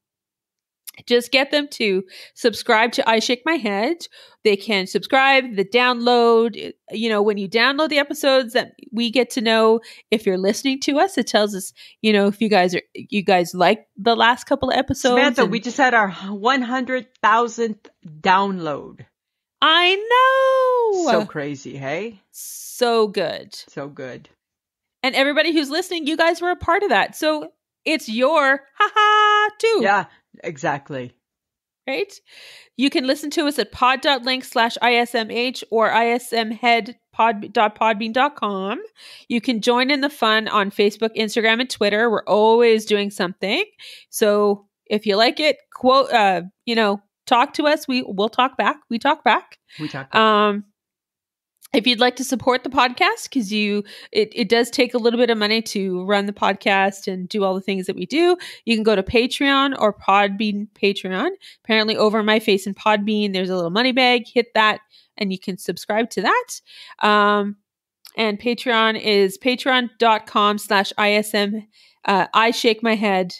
Just get them to subscribe to I Shake My Head. They can subscribe, the download. Eh, you know, when you download the episodes, that we get to know if you're listening to us. It tells us, you know, if you guys are you guys like the last couple of episodes.
Samantha,
and-
we just had our 100,000th download.
I know,
So crazy, hey?
so good.
So good.
And everybody who's listening, you guys were a part of that. So it's your haha too.
Yeah, exactly.
Right? You can listen to us at pod.link slash ISMH or ismheadpod.podbean.com. You can join in the fun on Facebook, Instagram, and Twitter. We're always doing something. So if you like it, quote uh, you know, talk to us. We will talk back. We talk back.
We talked
Um, if you'd like to support the podcast, because you it, it does take a little bit of money to run the podcast and do all the things that we do, you can go to Patreon or Podbean Patreon. Apparently, over my face in Podbean, there's a little money bag. Hit that, and you can subscribe to that. Um, and Patreon is patreon.com slash ISM. Uh, I shake my head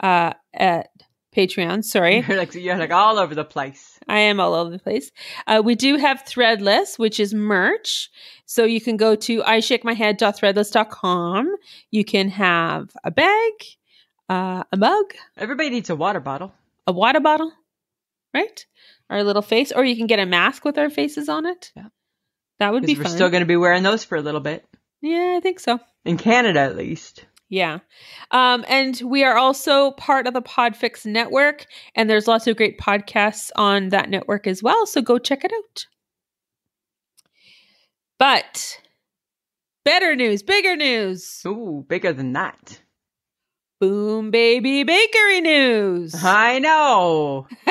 uh, at Patreon. Sorry.
You're like you're like all over the place.
I am all over the place. Uh, we do have Threadless, which is merch. So you can go to ishakemyhead.threadless.com. You can have a bag, uh, a mug,
Everybody needs a water bottle.
a water bottle, right? Our little face, or you can get a mask with our faces on it.
Yeah.
That would be
we're
fun.
still going to be wearing those for a little bit.
yeah, I think so.
In Canada, at least.
Yeah. Um, and we are also part of the Podfix network, and there's lots of great podcasts on that network as well. So go check it out. But better news, bigger news.
Ooh, bigger than that.
Boom Baby Bakery news.
I know.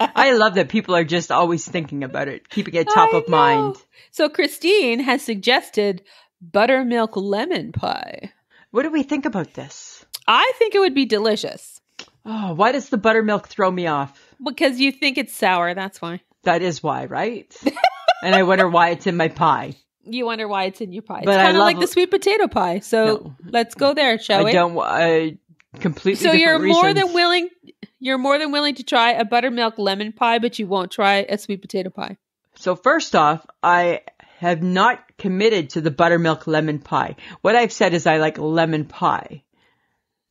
I love that people are just always thinking about it, keeping it top
I
of mind.
So Christine has suggested buttermilk lemon pie.
What do we think about this?
I think it would be delicious
Oh, why does the buttermilk throw me off?
because you think it's sour. That's why.
That is why, right? and I wonder why it's in my pie.
You wonder why it's in your pie. It's
But I
kind of like the sweet potato pie. So
No.
let's go there, shall
I
we?
don't. I completely.
so you're more
reasons.
than willing. You're more than willing to try a buttermilk lemon pie, but you won't try a sweet potato pie.
So first off, I have not committed to the buttermilk lemon pie. What I've said is I like lemon pie.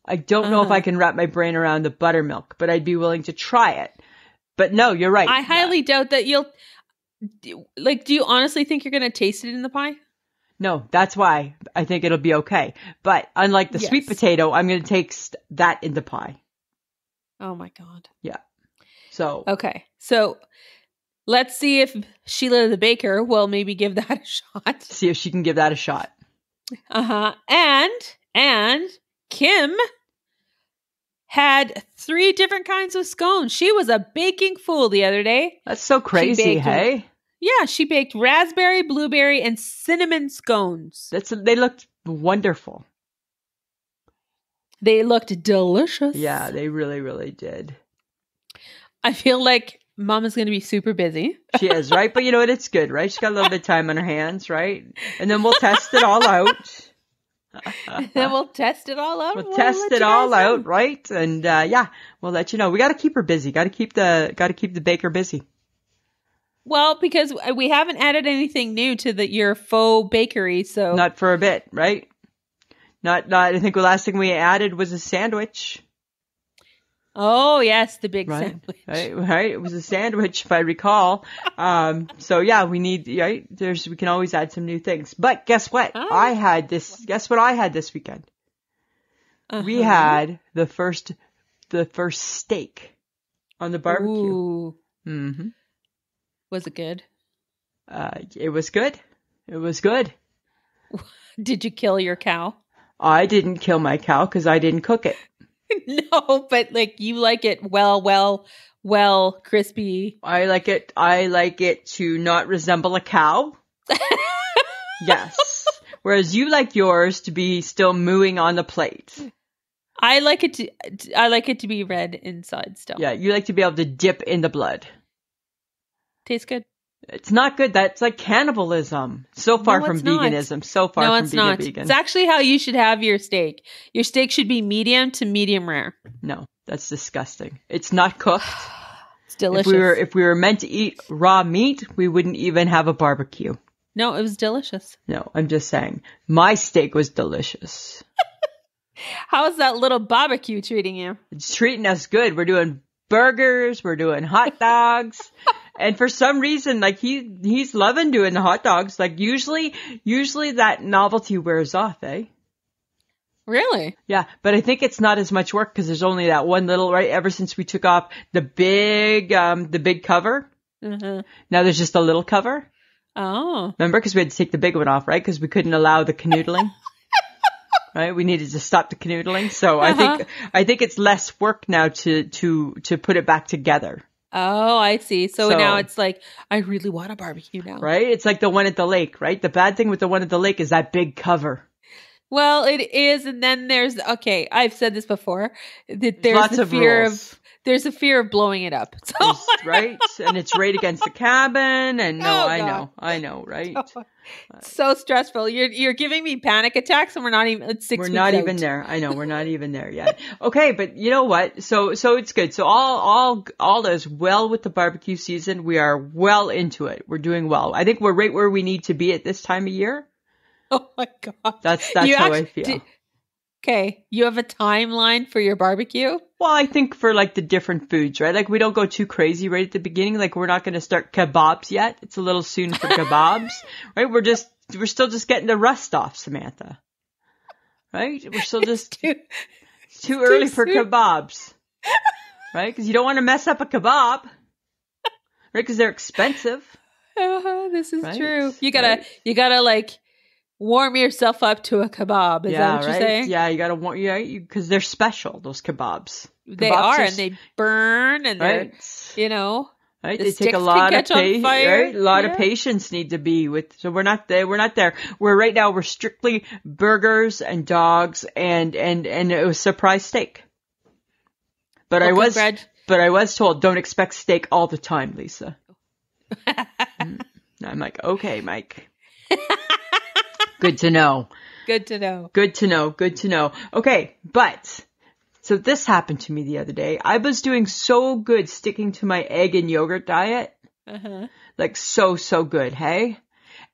I don't know if
Uh-huh.
I can wrap my brain around the buttermilk, but I'd be willing to try it. But no, you're right.
I highly doubt that you'll. Like, do you honestly think you're going to taste it in the pie?
No, that's why I think it'll be okay. But unlike the sweet potato, I'm going to taste that in the pie.
Oh my god. Yeah.
So
Okay, so let's see if Sheila the baker will maybe give that a shot.
see if she can give that a shot.
Uh huh. And and Kim had three different kinds of scones. She was a baking fool the other day.
That's so crazy, hey?
Yeah, she baked raspberry, blueberry, and cinnamon scones.
That's they looked wonderful.
They looked delicious.
Yeah, they really, really did.
I feel like Mama's going to be super busy.
She is, right? But you know what? It's good, right? She's got a little bit of time on her hands, right? And then we'll test it all out.
then we'll test it all out.
We'll
and
test it all
know.
out, right? And uh yeah, we'll let you know. We got to keep her busy. Got to keep the got to keep the baker busy.
Well, because we haven't added anything new to the your faux bakery, so
Not for a bit, right? Not not I think the last thing we added was a sandwich.
Oh yes, the big
Right,
sandwich.
Right, right. It was a sandwich, if I recall. Um, so yeah, we need right. There's we can always add some new things. But guess what?
Ah.
I had this. Guess what I had this weekend? We
Uh-huh.
had the first, the first steak on the barbecue.
Ooh,
hmm
was it good?
Uh, it was good. It was good.
Did you kill your cow?
I didn't kill my cow because I didn't cook it.
no, but like you like it well, well, well, crispy.
I like it. I like it to not resemble a cow. yes. Whereas you like yours to be still mooing on the plate.
I like it to. I like it to be red inside still.
Yeah, you like to be able to dip in the blood.
tastes good.
It's not good. That's like cannibalism. So far
No,
from
not.
veganism. So far
no,
from
it's
being
not.
a vegan.
It's actually how you should have your steak. Your steak should be medium to medium rare.
no, that's disgusting. It's not cooked.
It's delicious.
If we were if we were meant to eat raw meat, we wouldn't even have a barbecue.
no, it was delicious.
No, I'm just saying. My steak was delicious.
How's that little barbecue treating you?
It's treating us good. We're doing burgers, we're doing hot dogs. and for some reason, like he he's loving doing the hot dogs. Like usually usually that novelty wears off, eh?
Really?
Yeah, but I think it's not as much work because there's only that one little right. Ever since we took off the big, um, the big cover,
Uh-huh.
now there's just a little cover.
Oh,
Remember, because we had to take the big one off, right? Because we couldn't allow the canoodling. right, we needed to stop the canoodling. So I
Uh-huh.
think I think it's less work now to to to put it back together.
Oh, I see. So,
So-
now it's like I really want a barbecue now.
Right? It's like the one at the lake, right? The bad thing with the one at the lake is that big cover.
Well, it is, and then there's okay. I've said this before that there's
Lots
the fear of there's a fear of blowing it up. So
right? And it's right against the cabin. And no,
Oh,
I know, I know, right?
So stressful. You're you're giving me panic attacks, and we're not even. It's 6
we're not
out.
even there. I know we're not even there yet. Okay, but you know what? So so it's good. So all all all is well with the barbecue season. We are well into it. We're doing well. I think we're right where we need to be at this time of year.
Oh my god.
That's that's
You
how I feel.
di- Okay, you have a timeline for your barbecue.
well, I think for like the different foods, right? Like we don't go too crazy right at the beginning. Like we're not going to start kebabs yet. It's a little soon for kebabs, right? We're just we're still just getting the rust off, Samantha. Right? We're still just It's too early for kebabs. right? Because you don't want to mess up a kebab. Right? Because they're expensive.
uh-huh, this is
Right,
true. You gotta
right.
you gotta like warm yourself up to a kebab. Is
yeah,
that what
right?
you're saying?
Yeah, you gotta want, yeah, because they're special, those kebabs.
They
Kebabs
are,
are
and they burn, and they're you know.
Right?
the
They take a lot of
catch on
pa- right? A lot
Yeah.
of patience need to be with. So we're not there. We're not there. We're right now. We're strictly burgers and dogs and and and it was surprise steak. But I was
congrat-
but I was told don't expect steak all the time, Lisa. Mm. I'm like, okay, Mike. Good to know.
Good to know.
Good to know. Good to know. Okay, but so this happened to me the other day. I was doing so good sticking to my egg and yogurt diet.
Uh-huh.
Like so, so good. Hey?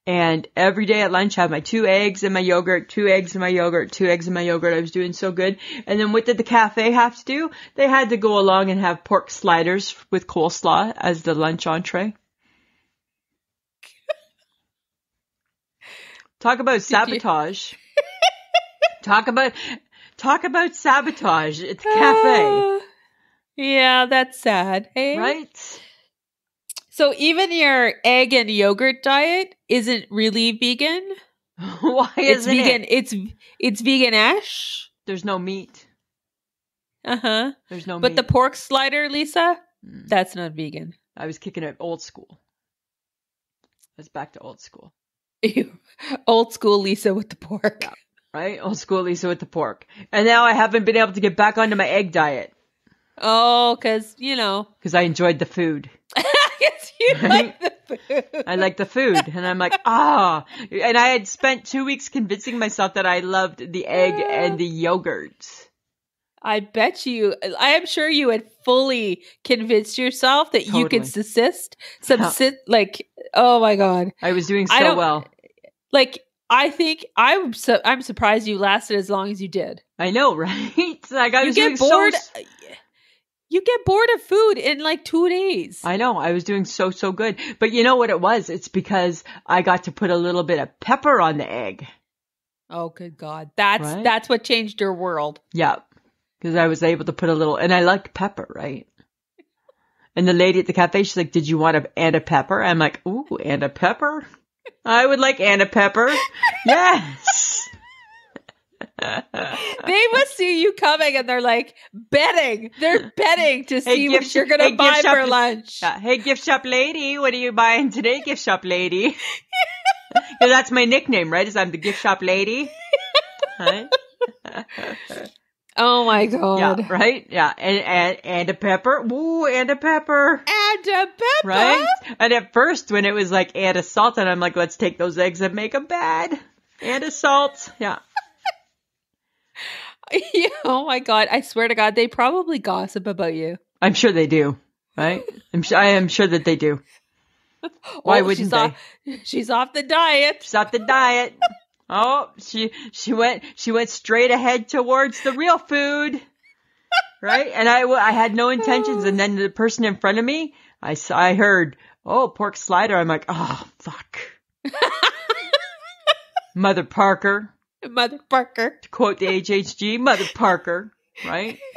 And every day at lunch I had my two eggs and my yogurt, two eggs and my yogurt, two eggs and my yogurt. I was doing so good. And then what did the cafe have to do? They had to go along and have pork sliders with coleslaw as the lunch entree. Talk about sabotage. talk about talk about sabotage at the cafe,
Ah, yeah, that's sad. Hey?
right?
So even your egg and yogurt diet isn't really vegan.
Why
It's
isn't
vegan.
it?
It's it's vegan-ish.
There's no meat.
Uh-huh.
There's no meat.
But
meat.
the pork slider, Lisa,
Mm.
that's not vegan.
I was kicking it old school. It's back to old school.
Old school Lisa with the pork.
Yeah. right? Old school Lisa with the pork. And now I haven't been able to get back onto my egg diet
Oh, because, you know,
because I enjoyed the food.
yes, you like the food.
I like the food. And I'm like, ah. And I had spent two weeks convincing myself that I loved the egg and the yogurt.
I bet you, I am sure you had fully convinced yourself that you could
Totally.
subsist, subsist, like, oh my God.
I was doing so well.
Like, I think I'm su- I'm surprised you lasted as long as you did.
I know, right? Like I
you
was
get bored.
so uh,
you get bored of food in like two days.
I know, I was doing so, so good. But you know what it was? It's because I got to put a little bit of pepper on the egg.
oh, good God, that's
Right?
that's what changed your world.
Yeah. Because I was able to put a little, and I like pepper, right? And the lady at the cafe, she's like, did you want a, and a pepper? I'm like, ooh, and a pepper? I would like and a pepper. Yes.
They must see you coming and they're like betting. They're betting to see
gift
what you're gonna
hey,
buy
shop-
for lunch.
Yeah, hey, gift shop lady, what are you buying today, gift shop lady? yeah, that's my nickname, right? Is I'm the gift shop lady. Right?
Oh my God.
Yeah, right? Yeah, and, and, and a pepper. Ooh, and a pepper.
And a pepper.
Right? And at first, when it was like add a salt, and I'm like, let's take those eggs and make them bad. And a salt. Yeah.
Yeah, oh my God. I swear to God, they probably gossip about you.
I'm sure they do. Right? I'm sure, I am sure that they do. Why
Oh,
wouldn't
she's
they?
Off, she's off the diet.
Stop the diet. Oh, she she went she went straight ahead towards the real food, right? And I I had no intentions. And oh. then the person in front of me, I saw, I heard, oh, pork slider. I'm like, oh, fuck. Mother Parker,
Mother Parker.
to quote the HHG, Mother Parker, right?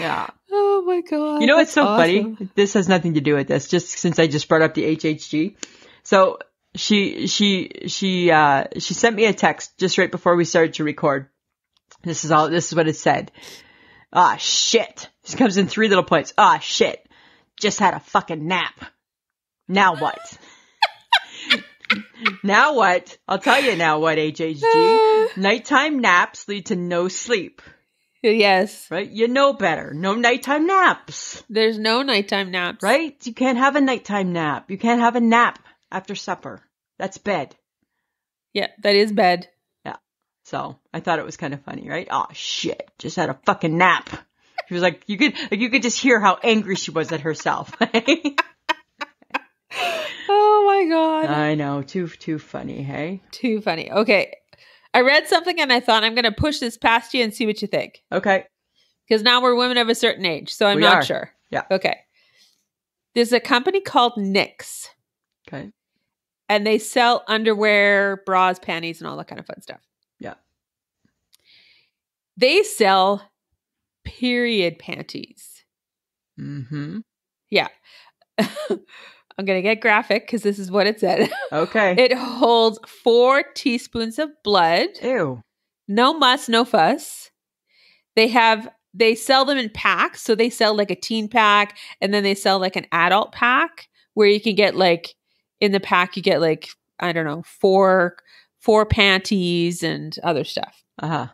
Yeah.
Oh my God.
You know what's so
awesome.
funny? This has nothing to do with this, just since I just brought up the HHG. So she, she, she, uh, she sent me a text just right before we started to record. This is all, this is what it said. Ah, shit. This comes in three little points. Ah, shit. Just had a fucking nap. Now what? now what? I'll tell you now what, HHG. Nighttime naps lead to no sleep,
Yes.
right? You know better. No nighttime naps.
There's no nighttime naps.
Right? You can't have a nighttime nap. You can't have a nap after supper. That's bed.
Yeah, that is bed. Yeah.
So I thought it was kind of funny, right? Oh shit, just had a fucking nap. She was like, you could, like, you could just hear how angry she was at herself.
Oh my God.
I know, too, too funny, hey?
Too funny. Okay. I read something and I thought I'm going to push this past you and see what you think.
Okay.
Because now we're women of a certain age. So I'm
We
not
are.
sure.
Yeah.
Okay. There's a company called Knix.
Okay.
And they sell underwear, bras, panties, and all that kind of fun stuff.
Yeah.
They sell period panties.
Mm-hmm.
Yeah. I'm going to get graphic because this is what it said.
Okay.
it holds four teaspoons of blood.
Ew.
no muss, no fuss. They have they sell them in packs, so they sell like a teen pack and then they sell like an adult pack where you can get like in the pack you get like I don't know, four four panties and other stuff.
Uh-huh.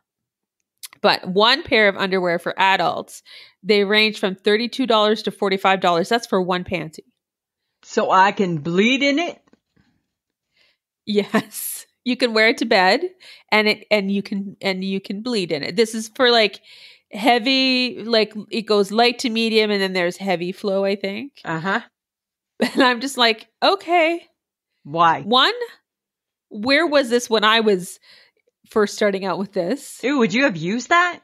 But one pair of underwear for adults, they range from $32 to $45. That's for one panty.
So I can bleed in it?
Yes. You can wear it to bed and it and you can and you can bleed in it. This is for like heavy like it goes light to medium and then there's heavy flow, I think.
Uh huh.
And I'm just like, okay.
Why?
One, where was this when I was first starting out with this?
Ew, would you have used that?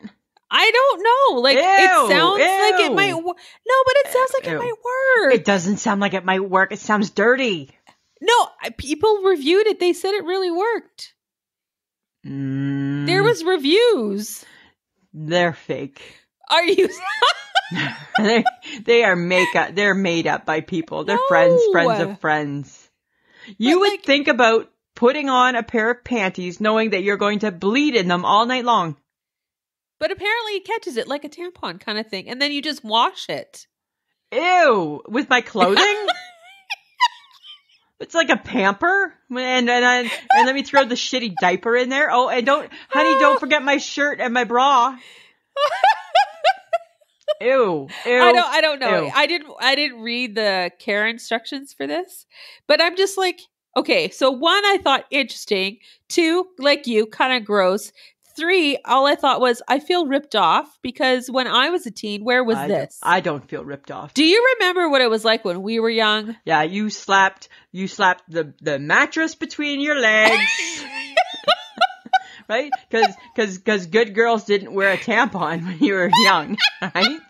I don't know. Like
Ew,
it sounds like it might. wo- No, but it sounds like
Ew.
it might work.
It doesn't sound like it might work. It sounds dirty.
no, people reviewed it. They said it really worked.
Mm,
There was reviews.
They're fake.
Are you?
they they are make up. They're made up by people. They're friends, friends of friends. You
But,
would
like-
think about putting on a pair of panties, knowing that you're going to bleed in them all night long.
but apparently, it catches it like a tampon kind of thing, and then you just wash it.
Ew! With my clothing. It's like a pamper, and and I, and let me throw the shitty diaper in there. Oh, and don't, honey, don't forget my shirt and my bra. Ew, ew.
I don't. I don't know.
Ew.
I didn't. I didn't read the care instructions for this, but I'm just like, okay. So one, I thought interesting. Two, like you, kind of gross. Three, all I thought was I feel ripped off because when I was a teen, where was
I don't-
this?
I don't feel ripped off.
Do you remember what it was like when we were young?
Yeah, you slapped you slapped the the mattress between your legs, right? Because because because good girls didn't wear a tampon when you were young, right?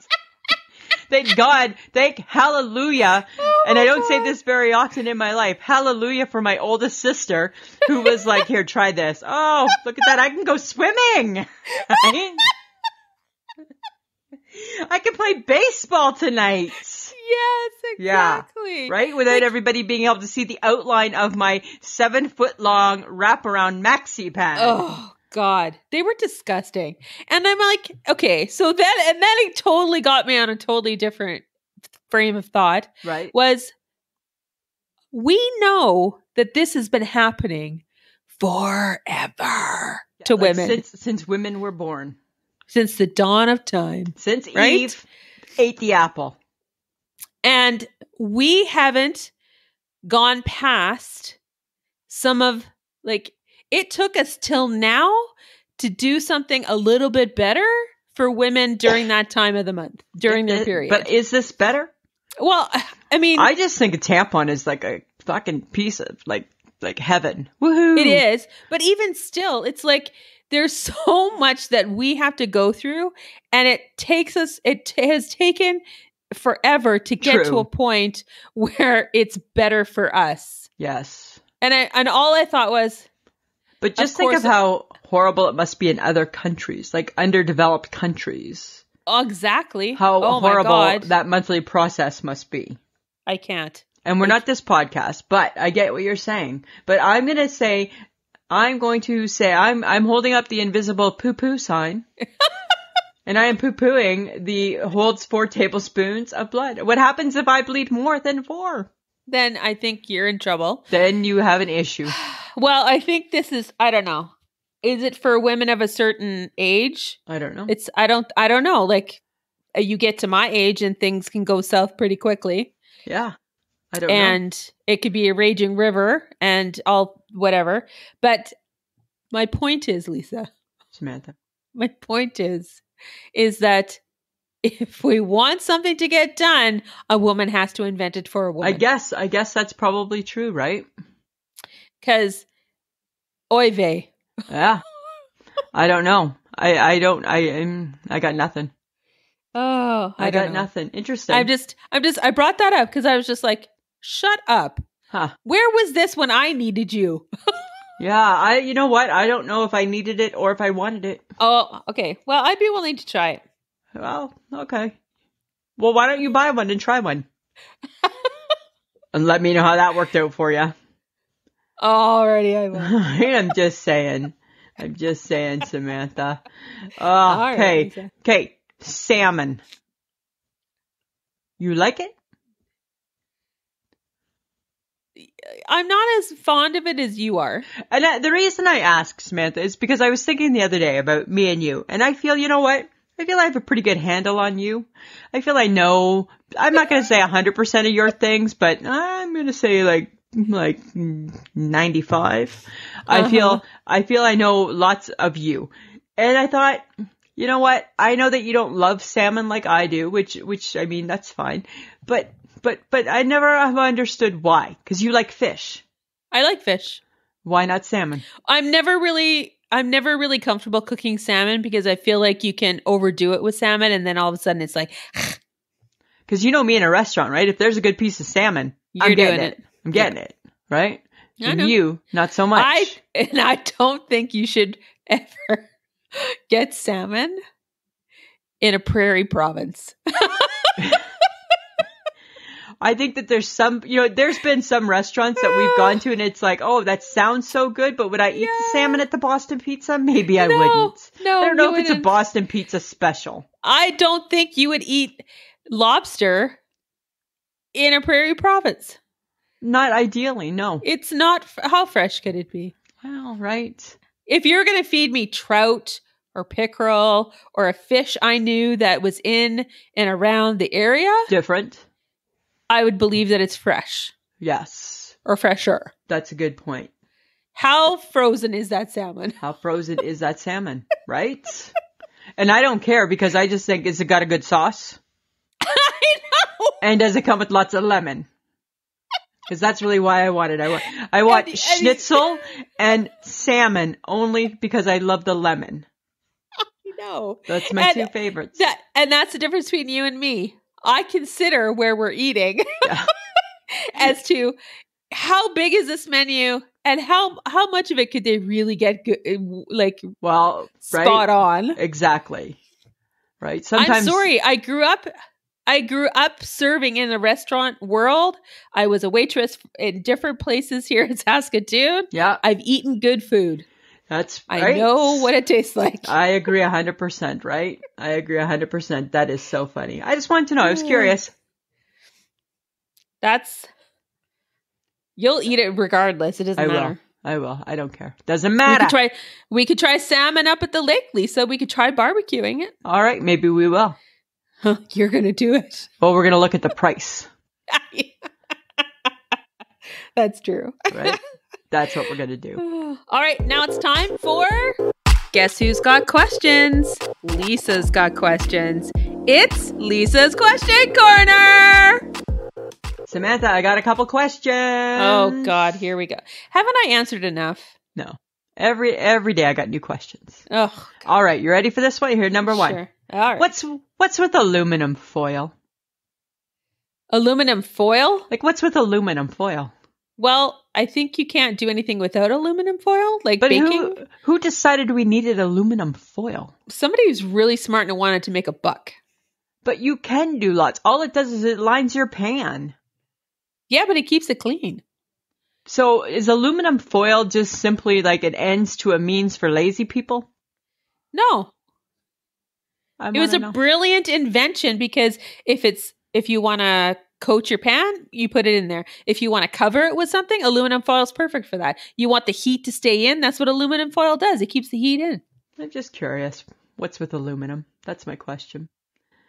Thank God, thank hallelujah. Oh and I don't say this very often in my life. Hallelujah for my oldest sister who was like, here, try this. Oh, look at that. I can go swimming. Right? I can play baseball tonight.
Yes,
Yeah,
exactly.
right? Without everybody being able to see the outline of my seven foot long wraparound maxi pad.
Oh God, they were disgusting. And I'm like, okay, so then and then it totally got me on a totally different frame of thought.
Right?
Was we know that this has been happening forever to
Like,
women
Since, since women were born.
since the dawn of time.
Since
Right?
Eve ate the apple.
And we haven't gone past some of like it took us till now to do something a little bit better for women during that time of the month, during their period.
But is this better?
well, I mean,
I just think a tampon is like a fucking piece of like like heaven. Woohoo!
it is, but even still, it's like there's so much that we have to go through, and it takes us. It t- has taken forever to get to a point where it's better for us.
Yes.
And I and all I thought was,
But
Of
just think of how horrible it must be in other countries, like underdeveloped countries.
oh, exactly
How
oh my
horrible that monthly process must be.
I can't.
And we're not this podcast, but I get what you're saying. But I'm gonna say, I'm going to say, I'm I'm holding up the invisible poo poo sign, and I am poo pooing the holds four tablespoons of blood. What happens if I bleed more than four?
Then I think you're in trouble.
Then you have an issue.
Well, I think this is. I don't know. Is it for women of a certain age?
I don't know.
It's. I don't. I don't know. Like, uh, you get to my age and things can go south pretty quickly.
yeah, I don't know.
and it could be a raging river and all whatever. But my point is, Lisa,
Samantha.
my point is, is that if we want something to get done, a woman has to invent it for a woman.
I guess I guess that's probably true, right?
Because, oy vey.
Yeah. I don't know. I I don't. I am I got nothing.
Oh, I,
I, got
know.
nothing. Interesting.
I'm just, I'm just, I brought that up because I was just like, shut up.
huh.
Where was this when I needed you?
Yeah. I. You know what? I don't know if I needed it or if I wanted it.
oh, okay. Well, I'd be willing to try it.
Well, okay. Well, why don't you buy one and try one? and let me know how that worked out for you.
Already, I will.
I'm just saying. I'm just saying, Samantha. Oh,
right,
okay.
Lisa.
Okay. Salmon. You like it?
I'm not as fond of it as you are.
And the reason I ask, Samantha, is because I was thinking the other day about me and you, and I feel, you know what? I feel I have a pretty good handle on you. I feel I know, I'm not going to say 100% of your things, but I'm going to say like like 95. I feel,
Uh-huh.
I feel I know lots of you. And I thought, you know what? I know that you don't love salmon like I do, which, which, I mean, that's fine. But, but, but I never have understood why. Cause you like fish.
I like fish.
Why not salmon?
I'm never really I'm never really comfortable cooking salmon because I feel like you can overdo it with salmon and then all of a sudden it's like
Cause you know me in a restaurant, right? If there's a good piece of salmon, I'm
You're
getting
doing
it.
it.
I'm getting it. Right? And you, not so much.
I and I don't think you should ever get salmon in a prairie province.
I think that there's some, you know, there's been some restaurants that we've gone to and it's like, oh, that sounds so good, but would I eat the salmon at the Boston Pizza? Maybe I
No,
wouldn't.
no,
I don't know if it's a
wouldn't.
Boston Pizza special.
I don't think you would eat lobster in a prairie province.
Not ideally, no.
It's not how fresh could it be?
Well, right.
if you're going to feed me trout or pickerel or a fish I knew that was in and around the area,
Different.
I would believe that it's fresh
Yes.
or fresher.
That's a good point.
How frozen is that salmon?
How frozen is that salmon, right? And I don't care because I just think, is it got a good sauce?
I know.
And does it come with lots of lemon? Because that's really why I want it. I want, I want
And- and-
schnitzel and salmon only because I love the lemon.
I know.
That's my
And
two favorites.
That and that's the difference between you and me. I consider where we're eating
Yeah.
as to how big is this menu and how how much of it could they really get good, eh, like
well, right?
spot on.
Exactly. Right.
I'm
Sometimes.
sorry. I grew up. I grew up serving in the restaurant world. I was a waitress in different places here in Saskatoon.
Yeah,
I've eaten good food.
That's.
I
right.
know what it tastes like.
I agree hundred percent. Right. I agree hundred percent. That is so funny. I just wanted to know. I was curious.
That's you'll eat it regardless. It doesn't
I will.
matter.
I will. I don't care. Doesn't matter.
We could try. We could try salmon up at the lake, Lisa. We could try barbecuing it.
All right. Maybe we will.
Huh, You're gonna do it.
Well, we're gonna look at the price.
That's true.
Right. That's what we're gonna do.
All right, now it's time for Guess Who's Got Questions? Lisa's got questions. It's Lisa's Question Corner.
Samantha, I got a couple questions.
Oh, God, here we go. Haven't I answered enough?
No. Every every day I got new questions.
Oh,
All right, you ready for this one? Here, number one.
Sure. All right.
What's what's with aluminum foil?
aluminum foil?
Like what's with aluminum foil?
Well, I think you can't do anything without aluminum foil, like
But
baking.
who who decided we needed aluminum foil?
Somebody who's really smart and wanted to make a buck.
But you can do lots. All it does is it lines your pan.
Yeah, but it keeps it clean.
So is aluminum foil just simply like an ends to a means for lazy people?
No,
I
it was a
know.
brilliant invention because if it's if you want to coat your pan, you put it in there. If you want to cover it with something, aluminum foil is perfect for that. You want the heat to stay in, that's what aluminum foil does. It keeps the heat in.
I'm just curious. What's with aluminum? That's my question.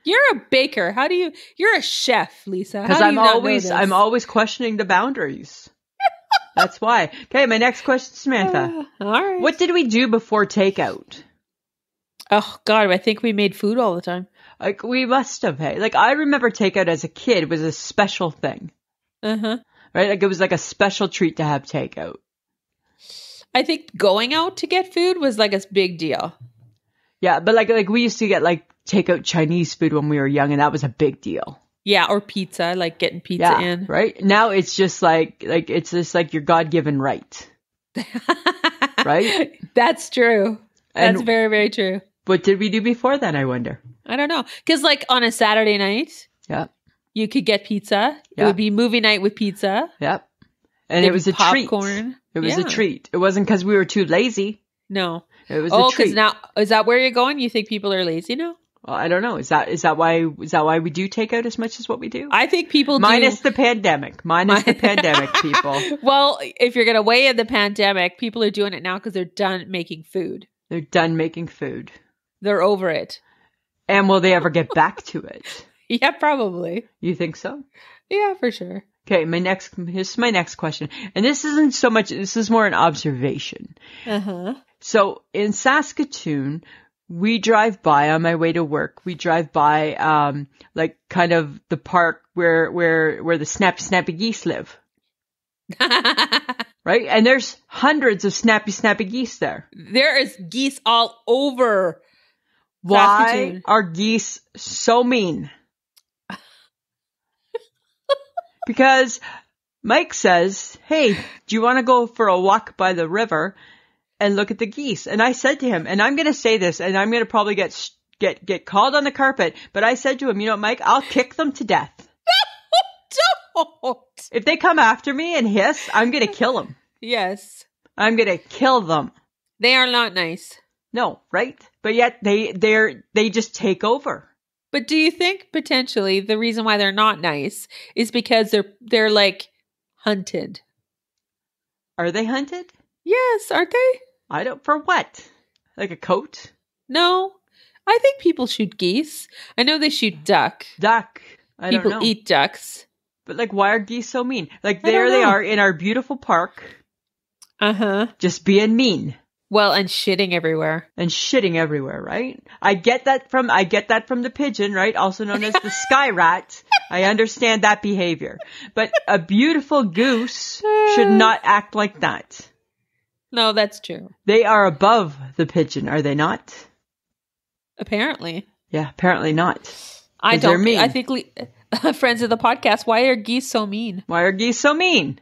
You're a baker. How do you You're a chef, Lisa.
Because I'm always? I'm always questioning the boundaries. That's why. Okay, my next question, Samantha.
Uh, all right.
What did we do before takeout?
Oh god, I think we made food all the time.
Like we must have. Hey, like I remember takeout as a kid was a special thing,
Uh-huh.
right? Like it was like a special treat to have takeout.
I think going out to get food was like a big deal.
Yeah, but like like we used to get like takeout Chinese food when we were young, and that was a big deal.
Yeah, or pizza, like getting pizza
yeah,
in.
right. Now it's just like like it's just like your God given right. Right?
That's true. That's
And
very, very true.
What did we do before then? I wonder.
I don't know. Because, like, on a Saturday night,
Yeah,
you could get pizza. It would be movie night with pizza.
yeah. And
There'd
it was a treat. It was
Yeah.
a treat. It wasn't because we were too lazy.
No.
It was
Oh, because now, is that where you're going? You think people are lazy now?
well, I don't know. Is that is that why is that why we do takeout as much as what we do?
I think people
Minus
do.
the pandemic. Minus the pandemic, people.
Well, if you're going to weigh in the pandemic, people are doing it now because they're done making food.
They're done making food.
They're over it.
And will they ever get back to it?
Yeah, probably.
You think so?
Yeah, for sure.
Okay, my next, here's my next question. And this isn't so much, this is more an observation.
Uh huh.
So in Saskatoon, we drive by on my way to work. We drive by, um, like kind of the park where, where, where the snappy snappy geese live. Right? And there's hundreds of snappy snappy geese there.
there is geese all over.
Why
Saskatoon.
are geese so mean? because Mike says, Hey, do you want to go for a walk by the river and look at the geese? And I said to him, and I'm going to say this, and I'm going to probably get, get, get called on the carpet, but I said to him, you know, what, Mike, I'll kick them to death.
Don't.
If they come after me and hiss, I'm going to kill them.
Yes,
I'm going to kill them.
they are not nice.
No, right? But yet they, they're, they just take over.
But do you think potentially the reason why they're not nice is because they're they're like hunted?
Are they hunted?
Yes, aren't they?
I don't, for what? Like a coat?
No. I think people shoot geese. I know they shoot duck.
Duck. I
people
don't know.
eat ducks.
But like, why are geese so mean? Like, there they are in our beautiful park,
Uh-huh.
just being mean
Well, and shitting everywhere.
and shitting everywhere, right? I get that from, I get that from the pigeon, right? Also known as the sky rat. I understand that behavior. But a beautiful goose should not act like that.
No, that's true.
They are above the pigeon, are they not?
Apparently.
Yeah, apparently not.
I don't
mean.
I think le- friends of the podcast, why are geese so mean?
Why are geese so mean?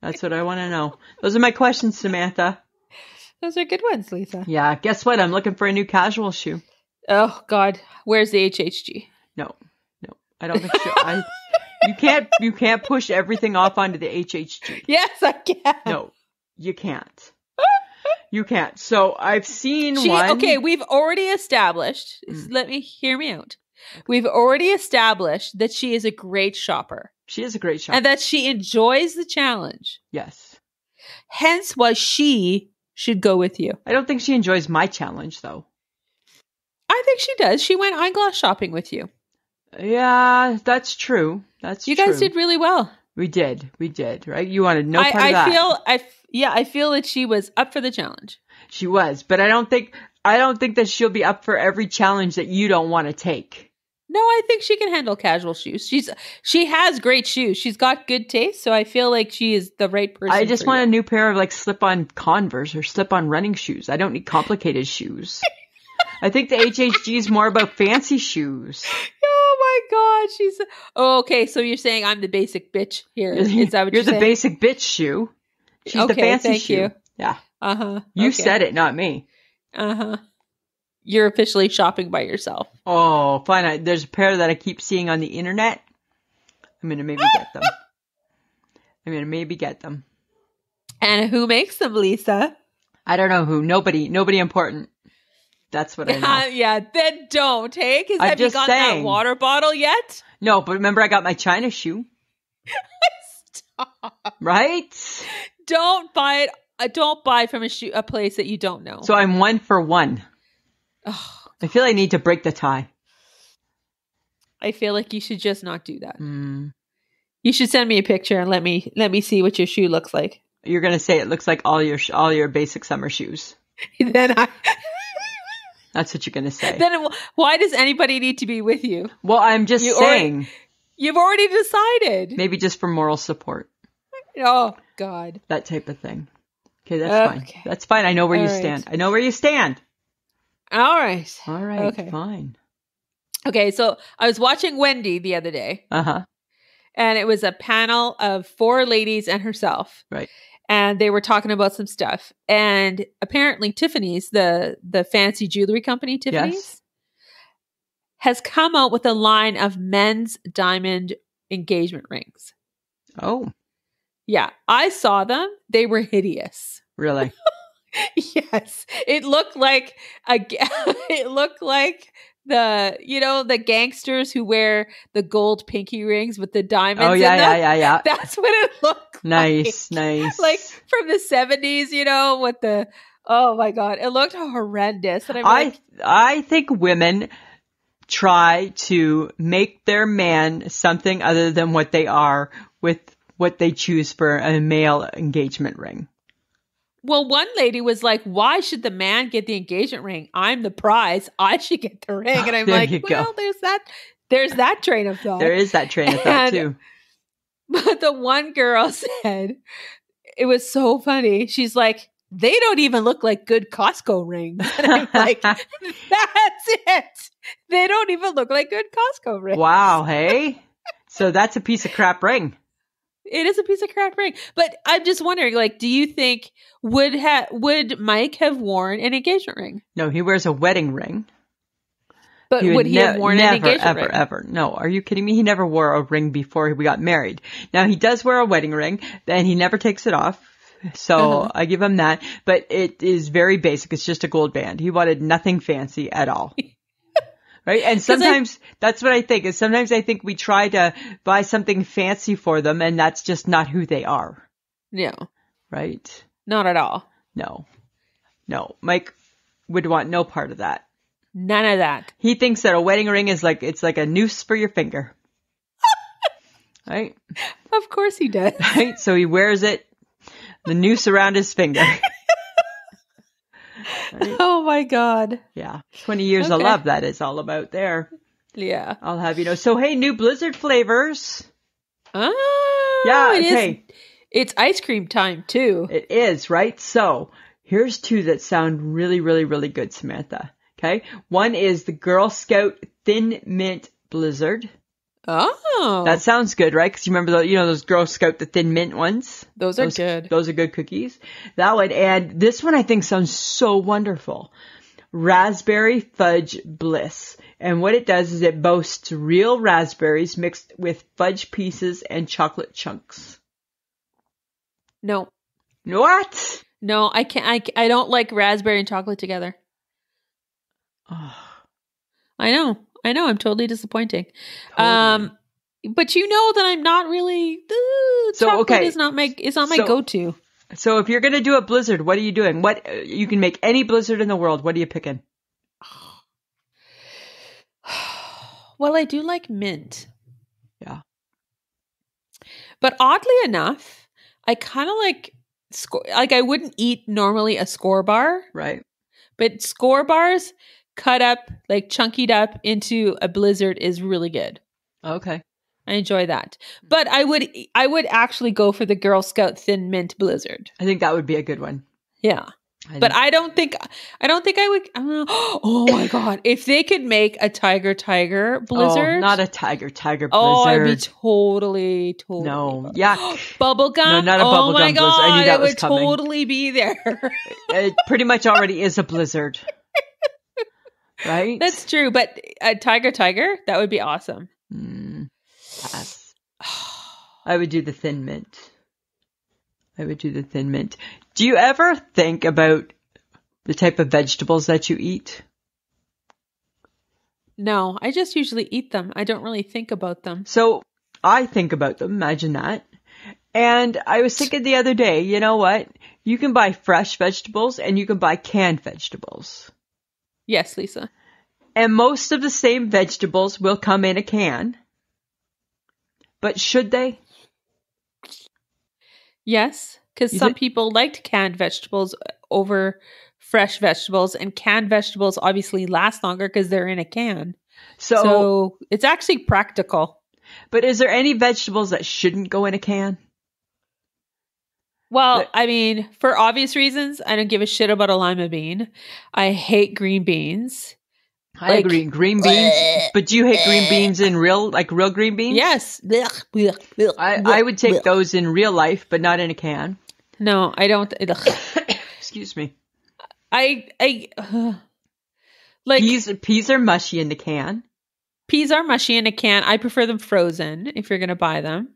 That's what I want to know. Those are my questions, Samantha.
Those are good ones, Lisa.
Yeah, guess what? I'm looking for a new casual shoe.
Oh god, where's the HHG?
No, no, I don't think so. I, you can't, you can't push everything off onto the HHG.
Yes, I can.
No, you can't. You can't. So I've seen
She,
one.
okay, we've already established.
Mm.
Let me hear me out. We've already established that she is a great shopper
She is a great shopper,
and that she enjoys the challenge.
yes.
Hence, why she should go with you.
I don't think she enjoys my challenge though.
I think she does. She went eyeglass shopping with you.
Yeah, that's true. That's true.
You
true.
guys did really well.
We did. We did. Right? You wanted no
I,
part of
I
that.
feel, I f- yeah, I feel that she was up for the challenge.
She was, but I don't think I don't think that she'll be up for every challenge that you don't want to take.
No, I think she can handle casual shoes. She's she has great shoes. She's got good taste, so I feel like she is the right person.
I just want
you.
a new pair of like slip-on Converse or slip-on running shoes. I don't need complicated shoes. I think the HHG is more about fancy shoes.
Oh my god, she's oh, okay. So you're saying I'm the basic bitch here? Is that what
you're
you're,
the basic bitch shoe? She's the
Okay,
fancy
thank
shoe.
you.
Yeah,
Uh huh.
you said it, not me.
Uh huh. You're officially shopping by yourself.
Oh, fine. I, there's a pair that I keep seeing on the internet. I'm gonna maybe get them. I'm gonna maybe get them.
And who makes them, Lisa?
I don't know who. Nobody. Nobody important. That's what I know.
Uh, yeah, then don't. Hey, because have you got that water bottle yet?
No, but remember I got my China shoe,
Stop.
right?
Don't buy it. Uh, don't buy from a shoe a place that you don't know.
So I'm one for one.
Ugh,
I feel I need to break the tie.
I feel like you should just not do that.
Mm.
You should send me a picture and let me let me see what your shoe looks like.
You're gonna say it looks like all your sh- all your basic summer shoes.
then I
That's what you're gonna say.
then why does anybody need to be with you?
well, I'm just
You already-
saying,
You've already decided.
maybe just for moral support,
Oh God.
that type of thing. Okay, that's
Okay.
fine. That's fine. I know where you
All right.
stand. I know where you stand.
All right.
All right,
Okay.
fine.
Okay, so I was watching Wendy the other day,
Uh huh.
and it was a panel of four ladies and herself.
Right.
And they were talking about some stuff. And apparently Tiffany's, the the fancy jewelry company, Tiffany's,
Yes.
has come out with a line of men's diamond engagement rings.
Oh,
Yeah, I saw them. They were hideous.
really?
yes, it looked like a. it looked like the you know the gangsters who wear the gold pinky rings with the oh, diamonds.
oh yeah,
in
yeah, yeah, yeah.
That's what it looked
Nice,
like.
nice.
Like from the seventies, you know, with the oh my god, it looked horrendous. And I'm
I
like,
I think women try to make their man something other than what they are with what they choose for a male engagement ring.
Well, one lady was like, "Why should the man get the engagement ring? I'm the prize. I should get the ring." And I'm
There
like,
you go.
"Well, there's that. There's that train of thought."
There is that train of thought
And-
too.
But the one girl said, "It was so funny." She's like, "They don't even look like good Costco rings." And I'm like, "That's it. They don't even look like good Costco rings."
wow, hey? So that's a piece of crap ring.
It is a piece of crap ring. But I'm just wondering, like, do you think would ha- would Mike have worn an engagement ring?
No, he wears a wedding ring.
But would, he have worn
never,
an engagement
ever,
ring?
ever. No, are you kidding me? He never wore a ring before we got married. Now he does wear a wedding ring, and he never takes it off. So
Uh-huh.
I give him that, but it is very basic. It's just a gold band. He wanted nothing fancy at all. Right? And
I-
sometimes that's what I think is sometimes I think we try to buy something fancy for them and that's just not who they are.
No,
Right?
not at all.
No. No. Mike would want no part of that.
None of that.
He thinks that a wedding ring is like it's like a noose for your finger. right?
Of course he does.
Right? So he wears it, the noose around his finger.
oh my god.
Yeah. 20 years of love that is all about there.
Yeah.
I'll have you know. So hey, new Blizzard flavors.
Oh,
Yeah,
it is-
okay.
It's ice cream time too.
It is, right? So here's two that sound really, really, really good, Samantha. Okay. One is the Girl Scout Thin Mint Blizzard.
Oh,
That sounds good, right? Because you remember the, you know, those Girl Scout, the thin mint ones?
those are good.
Those are good cookies. That one, and this one I think sounds so wonderful. Raspberry Fudge Bliss. And what it does is it boasts real raspberries mixed with fudge pieces and chocolate chunks.
No,
What?
no, I can't. I, I don't like raspberry and chocolate together.
Oh,
I know. I know. I'm totally disappointing.
totally.
Um, but you know that I'm not really. Uh,
So,
chocolate
okay.
is not my. It's not my
So-
go-to.
So if you're gonna do a blizzard, what are you doing? What uh, you can make any blizzard in the world. What are you picking?
well, I do like mint.
Yeah.
But oddly enough, I kind of like Skor. Like I wouldn't eat normally a Skor bar,
Right.
but Skor bars cut up, like chunkied up into a blizzard is really good.
Okay.
I enjoy that. Hmm. But I would I would actually go for the Girl Scout Thin Mint Blizzard.
I think that would be a good one.
Yeah.
I
But I don't think I don't think I would I don't know. Oh my god. If they could make a Tiger Tiger oh, Blizzard.
Oh, not a tiger tiger
Oh, I'd be totally, totally.
no, yuck.
Bubble gum.
No, not a
oh
bubblegum
oh
my
god,
blizzard. I knew that was
would
coming.
totally be there.
it pretty much already is a blizzard. Right?
That's true, but a Tiger Tiger, that would be awesome.
Mm, pass. I would do the thin mint. I would do the thin mint. Do you ever think about the type of vegetables that you eat?
No, I just usually eat them. I don't really think about them.
So I think about them, imagine that. And I was thinking the other day, you know what? You can buy fresh vegetables and you can buy canned vegetables.
Yes, Lisa.
And most of the same vegetables will come in a can. But should they?
Yes, because some
thi-
people liked canned vegetables over fresh vegetables, and canned vegetables obviously last longer because they're in a can.
So,
So it's actually practical.
but is there any vegetables that shouldn't go in a can?
Well, I mean, for obvious reasons, I don't give a shit about a lima bean. I hate green beans.
I
Like-
agree. Green beans. But do you hate green beans in real, like real green beans?
Yes.
I, I would take those in real life, but not in a can.
No, I don't.
Excuse me.
I I ugh. like peas.
Peas, peas are mushy in the can.
Peas are mushy in a can. I prefer them frozen if you're going to buy them.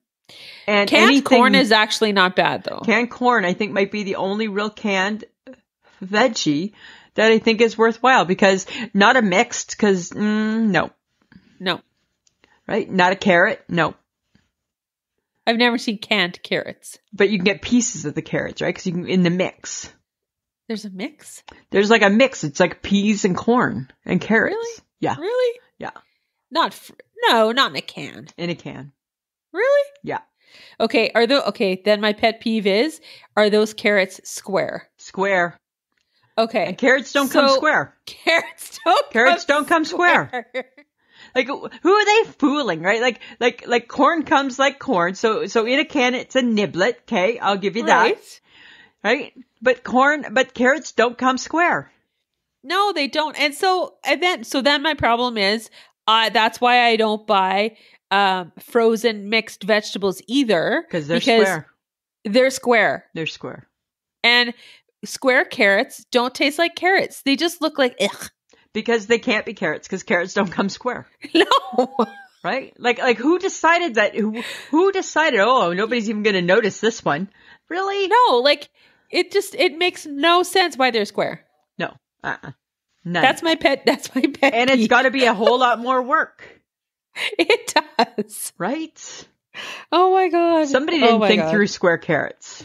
And
Canned
anything,
corn is actually not bad though.
canned corn. I think might be the only real canned veggie that I think is worthwhile because not a mixed. Because mm, no,
no,
right? Not a carrot. No,
I've never seen canned carrots.
but you can get pieces of the carrots, right? Because you can in the mix.
There's a mix.
There's like a mix. It's like peas and corn and carrots.
Really?
Yeah,
Really?
Yeah.
Not fr- no, not in a can.
in a can.
Really?
Yeah.
Okay, are the okay, then my pet peeve is are those carrots square?
Square.
Okay.
And carrots don't come square.
Carrots don't
Carrots
come
don't come square. Like who are they fooling, right? Like like like corn comes like corn. So so in a can it's a niblet, okay? I'll give you that.
Right?
Right? But corn but carrots don't come square.
No, they don't. And so and then so then my problem is uh that's why I don't buy um frozen mixed vegetables either
Because they're
because
square.
they're square.
They're square.
And square carrots don't taste like carrots. They just look like ugh.
Because they can't be carrots because carrots don't come square.
No.
Right? Like like who decided that who who decided, oh nobody's even gonna notice this one? Really?
No, like it just it makes no sense why they're square.
No. Uh-uh. None.
That's my pet that's my pet.
and it's gotta be a whole lot more work.
it does.
Right?
Oh my god.
Somebody
Oh
didn't
my
think
God.
through square carrots.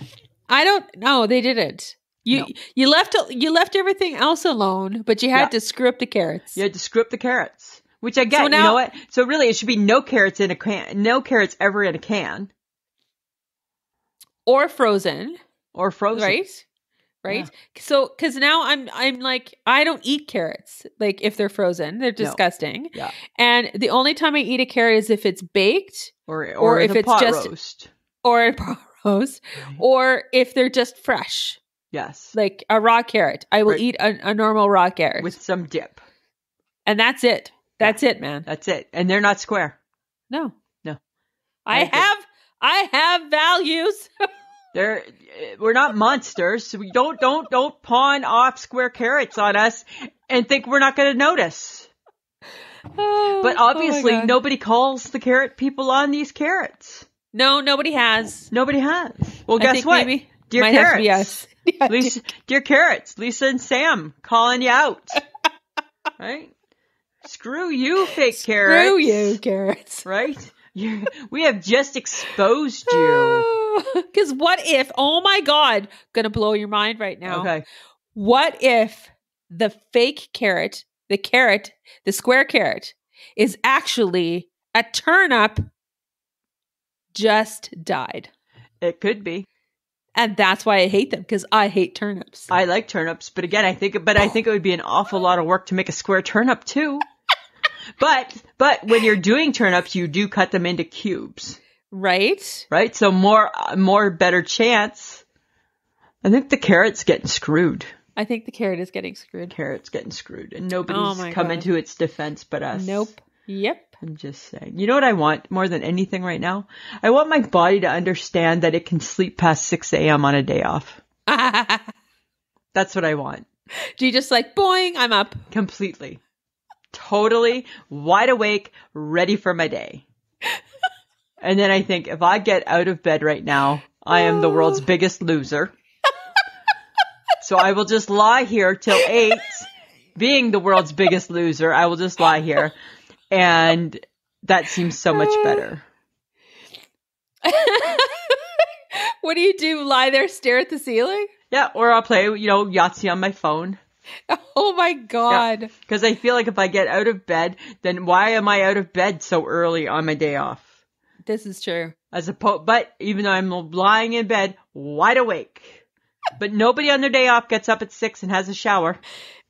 I don't no, they didn't. You
No.
you left you left everything else alone, but you had
Yeah.
to screw up the carrots.
You had to screw up the carrots. Which I get.
So
you know what? So really it should be no carrots in a can no carrots ever in a can.
Or frozen,
Or frozen.
right? Right? So cuz now I'm I'm like I don't eat carrots. Like if they're frozen, they're disgusting.
Yeah.
And the only time I eat a carrot is if it's baked
Or or,
Or if it's
pot
just-
roast.
or in pot roast or if they're just fresh.
Yes.
Like a raw carrot. I will
Right.
eat a, a normal raw carrot.
With some dip.
and that's it. That's it, man.
That's it. And they're not square.
No.
No.
I
I
have I have values.
They're eh, we're not monsters. So we don't don't don't pawn off square carrots on us and think we're not going to notice.
Oh,
But
oh
obviously
God.
nobody calls the carrot people on these carrots.
No, nobody has.
Nobody has. Well,
I
guess what?
Maybe
Dear
might have to be
carrots.
Yeah,
Lisa, dear carrots, Lisa and Sam calling you out. right? Screw you, fake carrots.
Screw you, carrots.
Right? You we have just exposed you.
Because what if? Oh my God, gonna blow your mind right now.
Okay.
What if the fake carrot, the carrot, the square carrot, is actually a turnip just died?
It could be.
And that's why I hate them because I hate turnips.
I like turnips, but again, I think, but I think it would be an awful lot of work to make a square turnip too. But, but when you're doing turnips, you do cut them into cubes,
right?
right? So more, more better chance. I think the carrot's getting screwed.
I think the carrot is getting screwed.
Carrot's getting screwed, and nobody's oh
my
coming
God.
to its defense but us.
Nope. Yep.
I'm just saying. You know what I want more than anything right now? I want my body to understand that it can sleep past 6 a.m. on a day off. That's what I want.
Do you just like boing? I'm up.
Completely. Totally wide awake, ready for my day. And then I think if I get out of bed right now, I am the world's oh. biggest loser. So I will just lie here till eight, being the world's biggest loser. I will just lie here. And that seems so much uh. better.
what do you do? Lie there, stare at the ceiling?
Yeah, or I'll play, you know, Yahtzee on my phone.
Oh my god.
Because I feel like if I get out of bed, then why am I out of bed so early on my day off?
This is true.
As a opposed, but even though I'm lying in bed, wide awake. But nobody on their day off gets up at six and has a shower,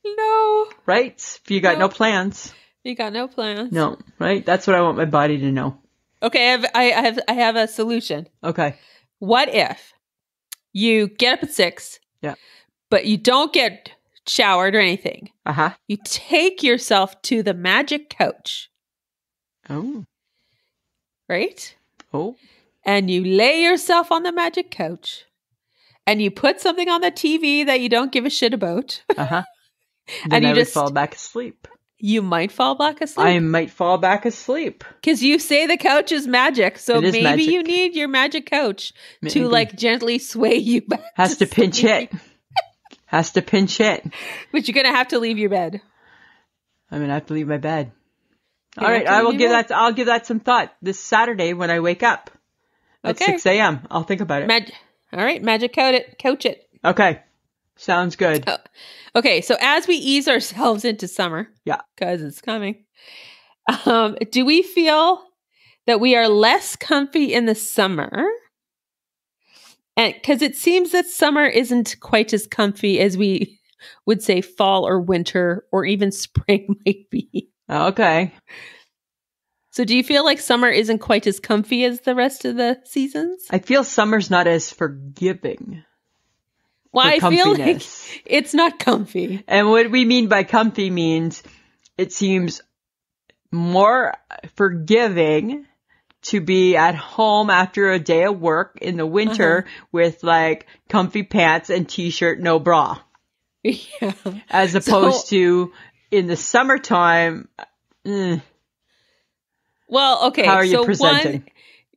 No.
right? If you got no
No.
plans.
You got no plans.
No, right? That's what I want my body to know.
Okay, I have I have I have a solution.
Okay.
What if you get up at six?
Yeah.
But you don't get showered or anything.
Uh huh.
You take yourself to the magic couch,
Oh.
right?
Oh.
And you lay yourself on the magic couch and you put something on the TV that you don't give a shit about.
Uh huh.
And you
I
just-
fall back asleep.
you might fall back asleep.
I might fall back asleep.
Because you say the couch is magic, so
is
maybe
magic.
you need your magic couch to like gently sway you back.
Has to pinch
sleep.
it. Has to pinch it.
But you're gonna have to leave your bed.
I'm gonna have to leave my bed.
You
All
have
I will give that. I'll give that some thought this Saturday when I wake up at
Okay.
six a.m. I'll think about it.
Mag- All right, magic coat it, coach it.
okay, sounds good.
Oh. Okay, so as we ease ourselves into summer,
Yeah.
because it's coming, um, do we feel that we are less comfy in the summer. And because it seems that summer isn't quite as comfy as we would say fall or winter or even spring might be.
Okay.
So do you feel like summer isn't quite as comfy as the rest of the seasons?
I feel summer's not as forgiving.
Well, I feel like it's not comfy.
And what we mean by comfy means it seems more forgiving to be at home after a day of work in the winter
Uh-huh.
with like comfy pants and t-shirt, no bra,
Yeah.
as opposed to in the summertime. eh,
Well, okay.
How are you
so
presenting?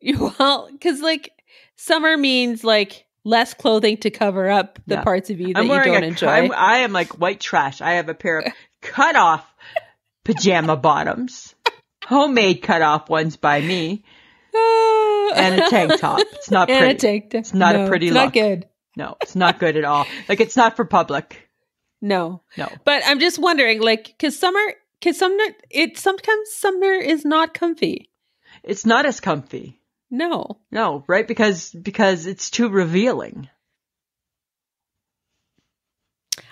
One, well, because like summer means like less clothing to cover up the
Yeah.
parts of you that
I'm
you don't
a,
enjoy.
I'm, I am like white trash. I have a pair of cut off pajama bottoms, homemade cut off ones by me, and a tank top. It's not pretty.
and a tank top.
It's not a pretty
it's
look.
Not good.
No, it's not good at all. Like it's not for public.
No,
No.
but I'm just wondering, like, because summer, because summer, it sometimes summer is not comfy.
It's not as comfy.
No,
No, right? Because because it's too revealing.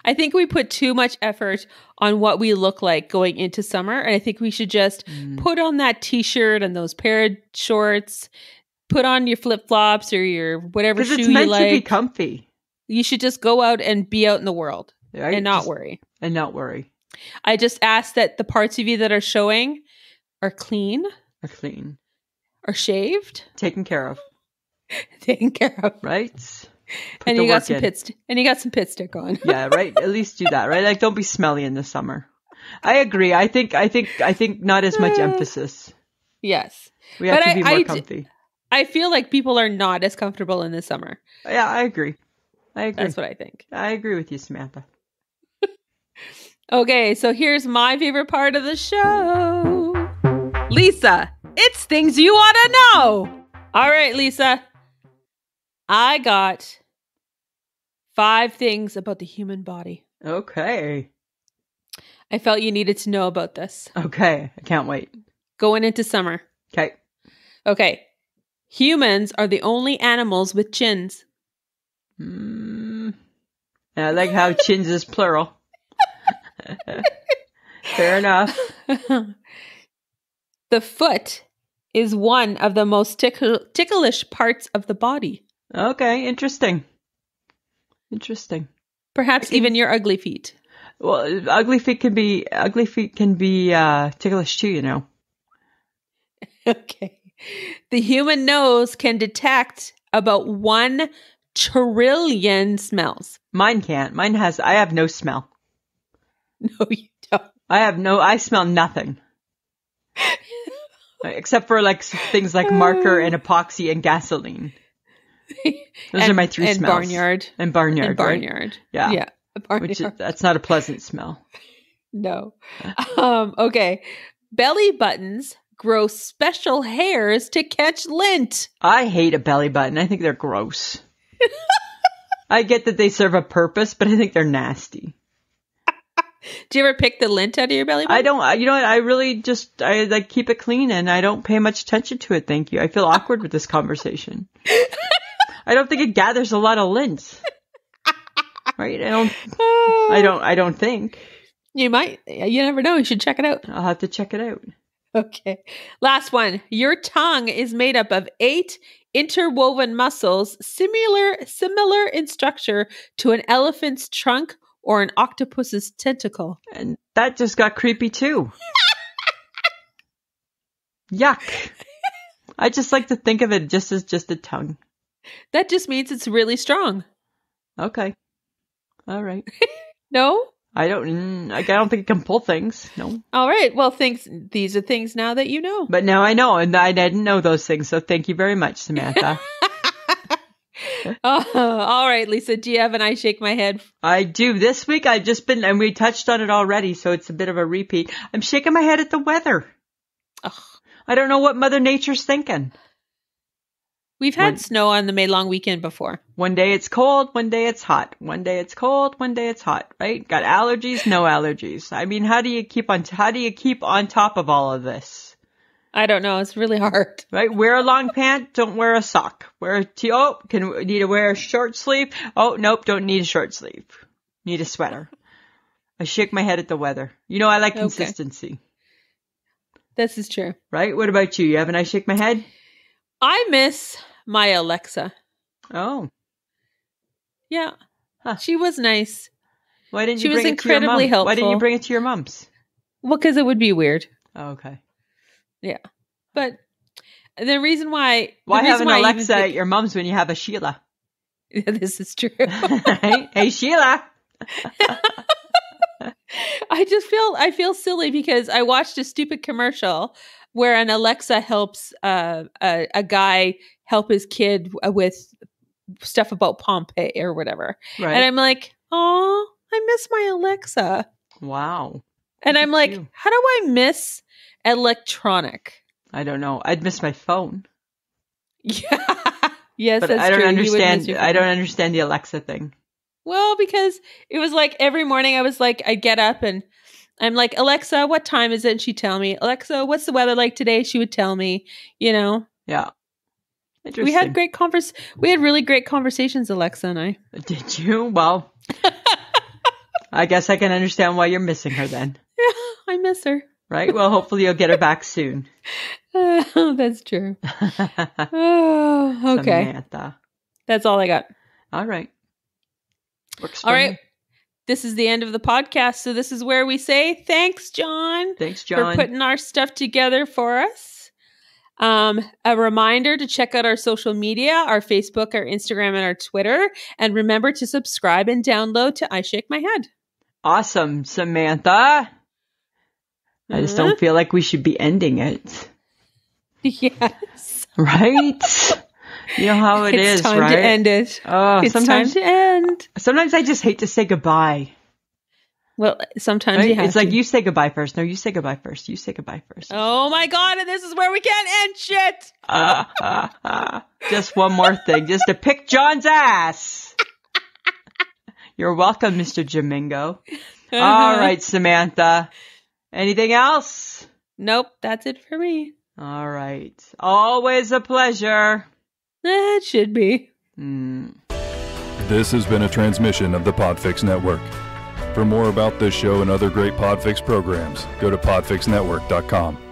I think we put too much effort on what we look like going into summer, and I think we should just
Mm.
put on that t-shirt and those pair of shorts. Put on your flip flops or your whatever shoe
it's
you
meant to be
like.
comfy.
you should just go out and be out in the world
Right?
and not
Just-
worry.
And not worry.
I just ask that the parts of you that are showing are clean,
Are clean.
are shaved,
Taken care of.
taken care of,
Right?
And you got some
in.
pit st- and you got some pit stick on.
yeah, right. At least do that, right? Like, don't be smelly in the summer. I agree. I think, I think, I think not as much
Uh,
emphasis.
yes,
We have
but
to
I-
be more
I d-
comfy.
I feel like people are not as comfortable in the summer.
yeah, I agree. I agree.
That's what I think.
I agree with you, Samantha.
Okay, so here's my favorite part of the show. Lisa, it's things you want to know. All right, Lisa. I got five things about the human body.
Okay.
I felt you needed to know about this
Okay. I can't wait.
going into summer.
Okay.
Okay. Humans are the only animals with chins.
Mm. I like how chins is plural. Fair enough.
the foot is one of the most tickle- ticklish parts of the body.
Okay, interesting. Interesting.
Perhaps even your ugly feet.
Well, ugly feet can be ugly feet can be uh, ticklish too. You know.
Okay. The human nose can detect about one trillion smells.
Mine can't. Mine has. I have no smell.
No, you don't.
I have no. I smell nothing. Except for like things like marker and epoxy and gasoline. Those
and,
are my three
and
smells.
barnyard.
And barnyard.
and
right?
barnyard.
Yeah.
Yeah. a Barnyard.
Which is, that's not a pleasant smell.
no. Um, okay. Belly buttons grow special hairs to catch lint.
I hate a belly button. I think they're gross. I get that they serve a purpose, but I think they're nasty.
Do you ever pick the lint out of your belly button?
I don't, you know what? I really just, I like keep it clean and I don't pay much attention to it. Thank you. I feel awkward with this conversation. I don't think it gathers a lot of lint. Right? I don't, oh. I don't, I don't think.
You might. You never know. You should check it out.
I'll have to check it out.
Okay. Last one. Your tongue is made up of eight interwoven muscles similar similar in structure to an elephant's trunk or an octopus's tentacle.
And that just got creepy too. Yuck. I just like to think of it just as just a tongue.
That just means it's really strong.
Okay. All right.
No?
I don't. Mm, like, I don't think it can pull things. No.
All right. Well, things these are things now that you know.
But now I know, and I didn't know those things. So thank you very much, Samantha.
Oh, all right, Lisa. Do you have an I shake my head?
I do. This week I've just been, and we touched on it already, so it's a bit of a repeat. I'm shaking my head at the weather.
Ugh.
I don't know what Mother Nature's thinking.
We've had snow on the May long weekend before.
One day it's cold, one day it's hot. One day it's cold, one day it's hot. Right? Got allergies, no allergies. I mean, how do you keep on? How do you keep on top of all of this?
I don't know. It's really hard.
Right? Wear a long pant, don't wear a sock. Wear a t- oh, can need to wear a short sleeve. Oh, nope, don't need a short sleeve. Need a sweater. I shake my head at the weather. You know, I like
Okay.
consistency.
This is true.
Right? What about you? You have an I shake my head?
I miss my Alexa.
Oh.
Yeah.
Huh.
She was nice.
Why didn't
She
you
was
bring it to your
incredibly
mom? Why didn't you bring it to your mom's?
Well, because it would be weird.
Oh, okay.
Yeah, but the reason why
Why
the
have an
why
Alexa at your mom's when you have a Sheila?
this is true.
right? Hey Sheila.
I just feel I feel silly because I watched a stupid commercial where an Alexa helps uh, a a guy help his kid uh, with stuff about Pompeii or whatever,
Right.
and I'm like, oh, I miss my Alexa,
wow.
and
Look
I'm like,
you.
how do I miss electronic?
I don't know. I'd miss my phone.
Yeah. yes,
but
that's
I don't
true. You would miss
understand I don't understand the Alexa thing.
Well, because it was like every morning I was like, I'd get up and I'm like, Alexa, what time is it? And she'd tell me, Alexa, what's the weather like today? She would tell me, you know,
Yeah.
We had great convers, we had really great conversations, Alexa and I.
Did you? Well, I guess I can understand why you're missing her then.
Yeah, I miss her.
Right? Well, hopefully you'll get her back soon.
Oh, that's true. Oh, okay.
Samantha.
That's all I got.
All right. Works
All right.
me.
This is the end of the podcast. So this is where we say thanks, John.
Thanks, John.
for putting our stuff together for us. Um, a reminder to check out our social media, our Facebook, our Instagram, and our Twitter. And remember to subscribe and download to I Shake My Head.
awesome, Samantha. I just don't feel like we should be ending it.
Yes.
Right? you know how it
it's
is,
time
right?
to end it.
Oh,
it's
sometimes
time to end.
sometimes I just hate to say goodbye.
Well, sometimes
Right?
you have
It's like you say goodbye first. No, you say goodbye first. You say goodbye first.
Oh my god! And this is where we can't end shit.
Ah, ah, ah. Just one more thing, just to pick John's ass. You're welcome, Mr. Jamingo. All right, Samantha. Anything else?
Nope, that's it for me.
All right. Always a pleasure.
It should be.
Mm.
This has been a transmission of the Podfix Network. For more about this show and other great Podfix programs, go to podfixnetwork.com.